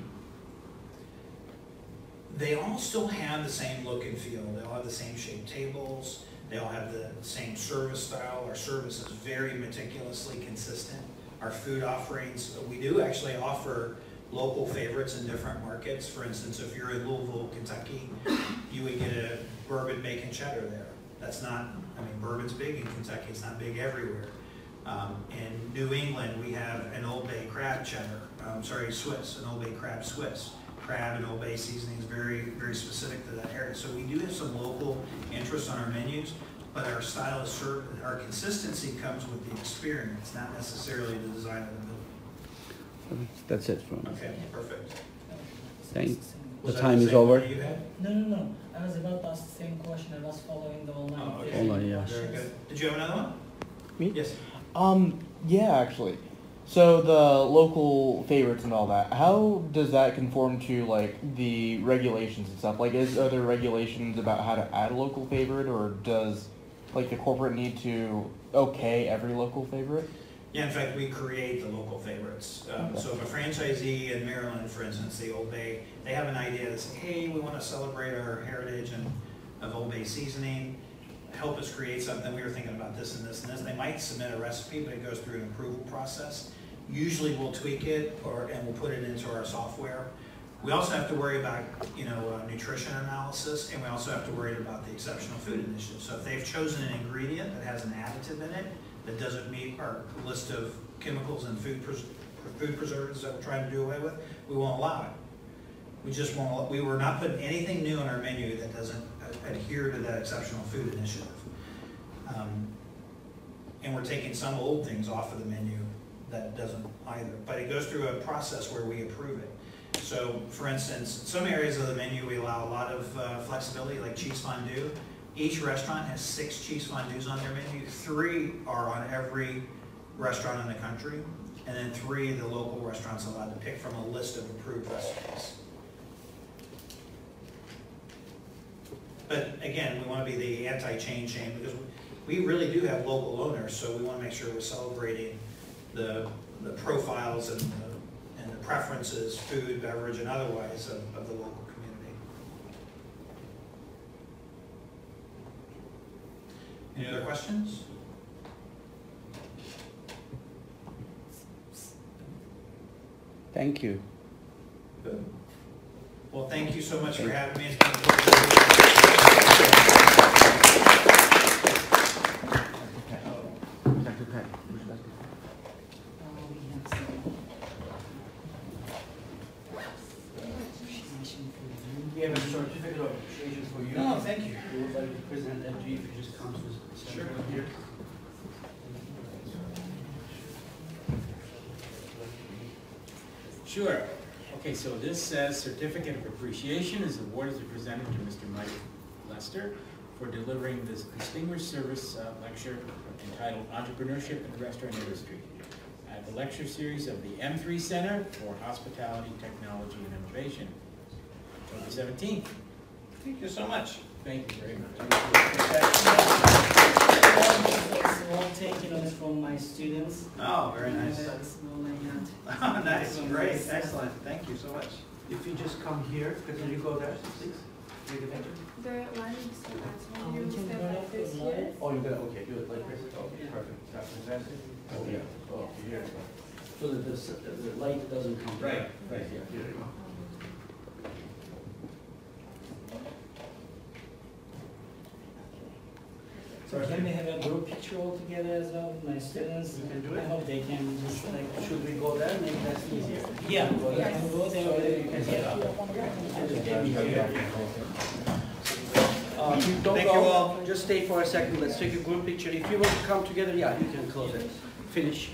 They all still have the same look and feel, they all have the same shaped tables, they all have the same service style, our service is very meticulously consistent. Our food offerings, we do actually offer local favorites in different markets, for instance, if you're in Louisville, Kentucky, you would get a bourbon bacon cheddar there. That's not, I mean, bourbon's big in Kentucky, it's not big everywhere. Um, in New England, we have an Old Bay crab cheddar, um, sorry, Swiss, an Old Bay crab Swiss. Crab and Old Bay seasoning is very, very specific to that area. So we do have some local interest on our menus, but our style is served, our consistency comes with the experience, not necessarily the design of the. That's it from, Okay, perfect. thanks. Was The that time is same over. one You had? No, no, no. I was about to ask the same question. I was following the online. Oh, okay. video Online, yeah. Very questions. good. Did you have another one? Me? Yes. Um, yeah, actually. So the local favorites and all that, how does that conform to like the regulations and stuff? Like, is are there regulations about how to add a local favorite, or does like the corporate need to okay every local favorite? Yeah, in fact, we create the local favorites. Um, So if a franchisee in Maryland, for instance, the Old Bay, they have an idea say, hey, we want to celebrate our heritage and of Old Bay seasoning, help us create something, we were thinking about this and this and this. They might submit a recipe, but it goes through an approval process. Usually we'll tweak it or, and we'll put it into our software. We also have to worry about, you know, uh, nutrition analysis, and we also have to worry about the exceptional food initiative. So if they've chosen an ingredient that has an additive in it that doesn't meet our list of chemicals and food pres- food preservatives that we're trying to do away with, we won't allow it. We just won't, we were not putting anything new on our menu that doesn't adhere to that exceptional food initiative. Um, And we're taking some old things off of the menu that doesn't either, but it goes through a process where we approve it. So, for instance, some areas of the menu, we allow a lot of uh, flexibility, like cheese fondue. Each restaurant has six cheese fondues on their menu. Three are on every restaurant in the country, and then three, the local restaurants allowed to pick from a list of approved recipes. But again, we want to be the anti-chain chain because we really do have local owners, so we want to make sure we're celebrating the, the profiles and the, and the preferences, food, beverage, and otherwise of, of the local community. Any other questions? Thank you. Good. Well, thank you so much for having me. It's been a pleasure. We have a certificate of appreciation for you. No, thank you. We would like to present that to you if you just come to the center here. Sure. Okay, so this says certificate of appreciation is awarded is presented to Mr. Mike Lester for delivering this distinguished service uh, lecture entitled Entrepreneurship in the Restaurant Industry at the lecture series of the M3 Center for Hospitality, Technology, and Innovation, October 17th. Thank you so much. Thank you very much. Small thank you notes from my students. Oh, very nice. That's all I got. Oh, nice, great, excellent. Thank you so much. If you just come here, because you go there, please. Take a picture. The line is so that's Um, you step like this here. Oh, you're gonna, okay, do it like this, okay, perfect, that's fantastic. Oh, yeah, oh, here. So that the, the light doesn't come. Right, right. Yeah, here you go. So can we have a group picture all together as well with my students? We can do it. I hope they can just like. Should we go there, maybe that's easier? Yeah, Go we there. can go there or you can get up. Uh, you don't Thank you all. just stay for a second, let's take a group picture. If you want to come together, yeah, you can close it. Finish.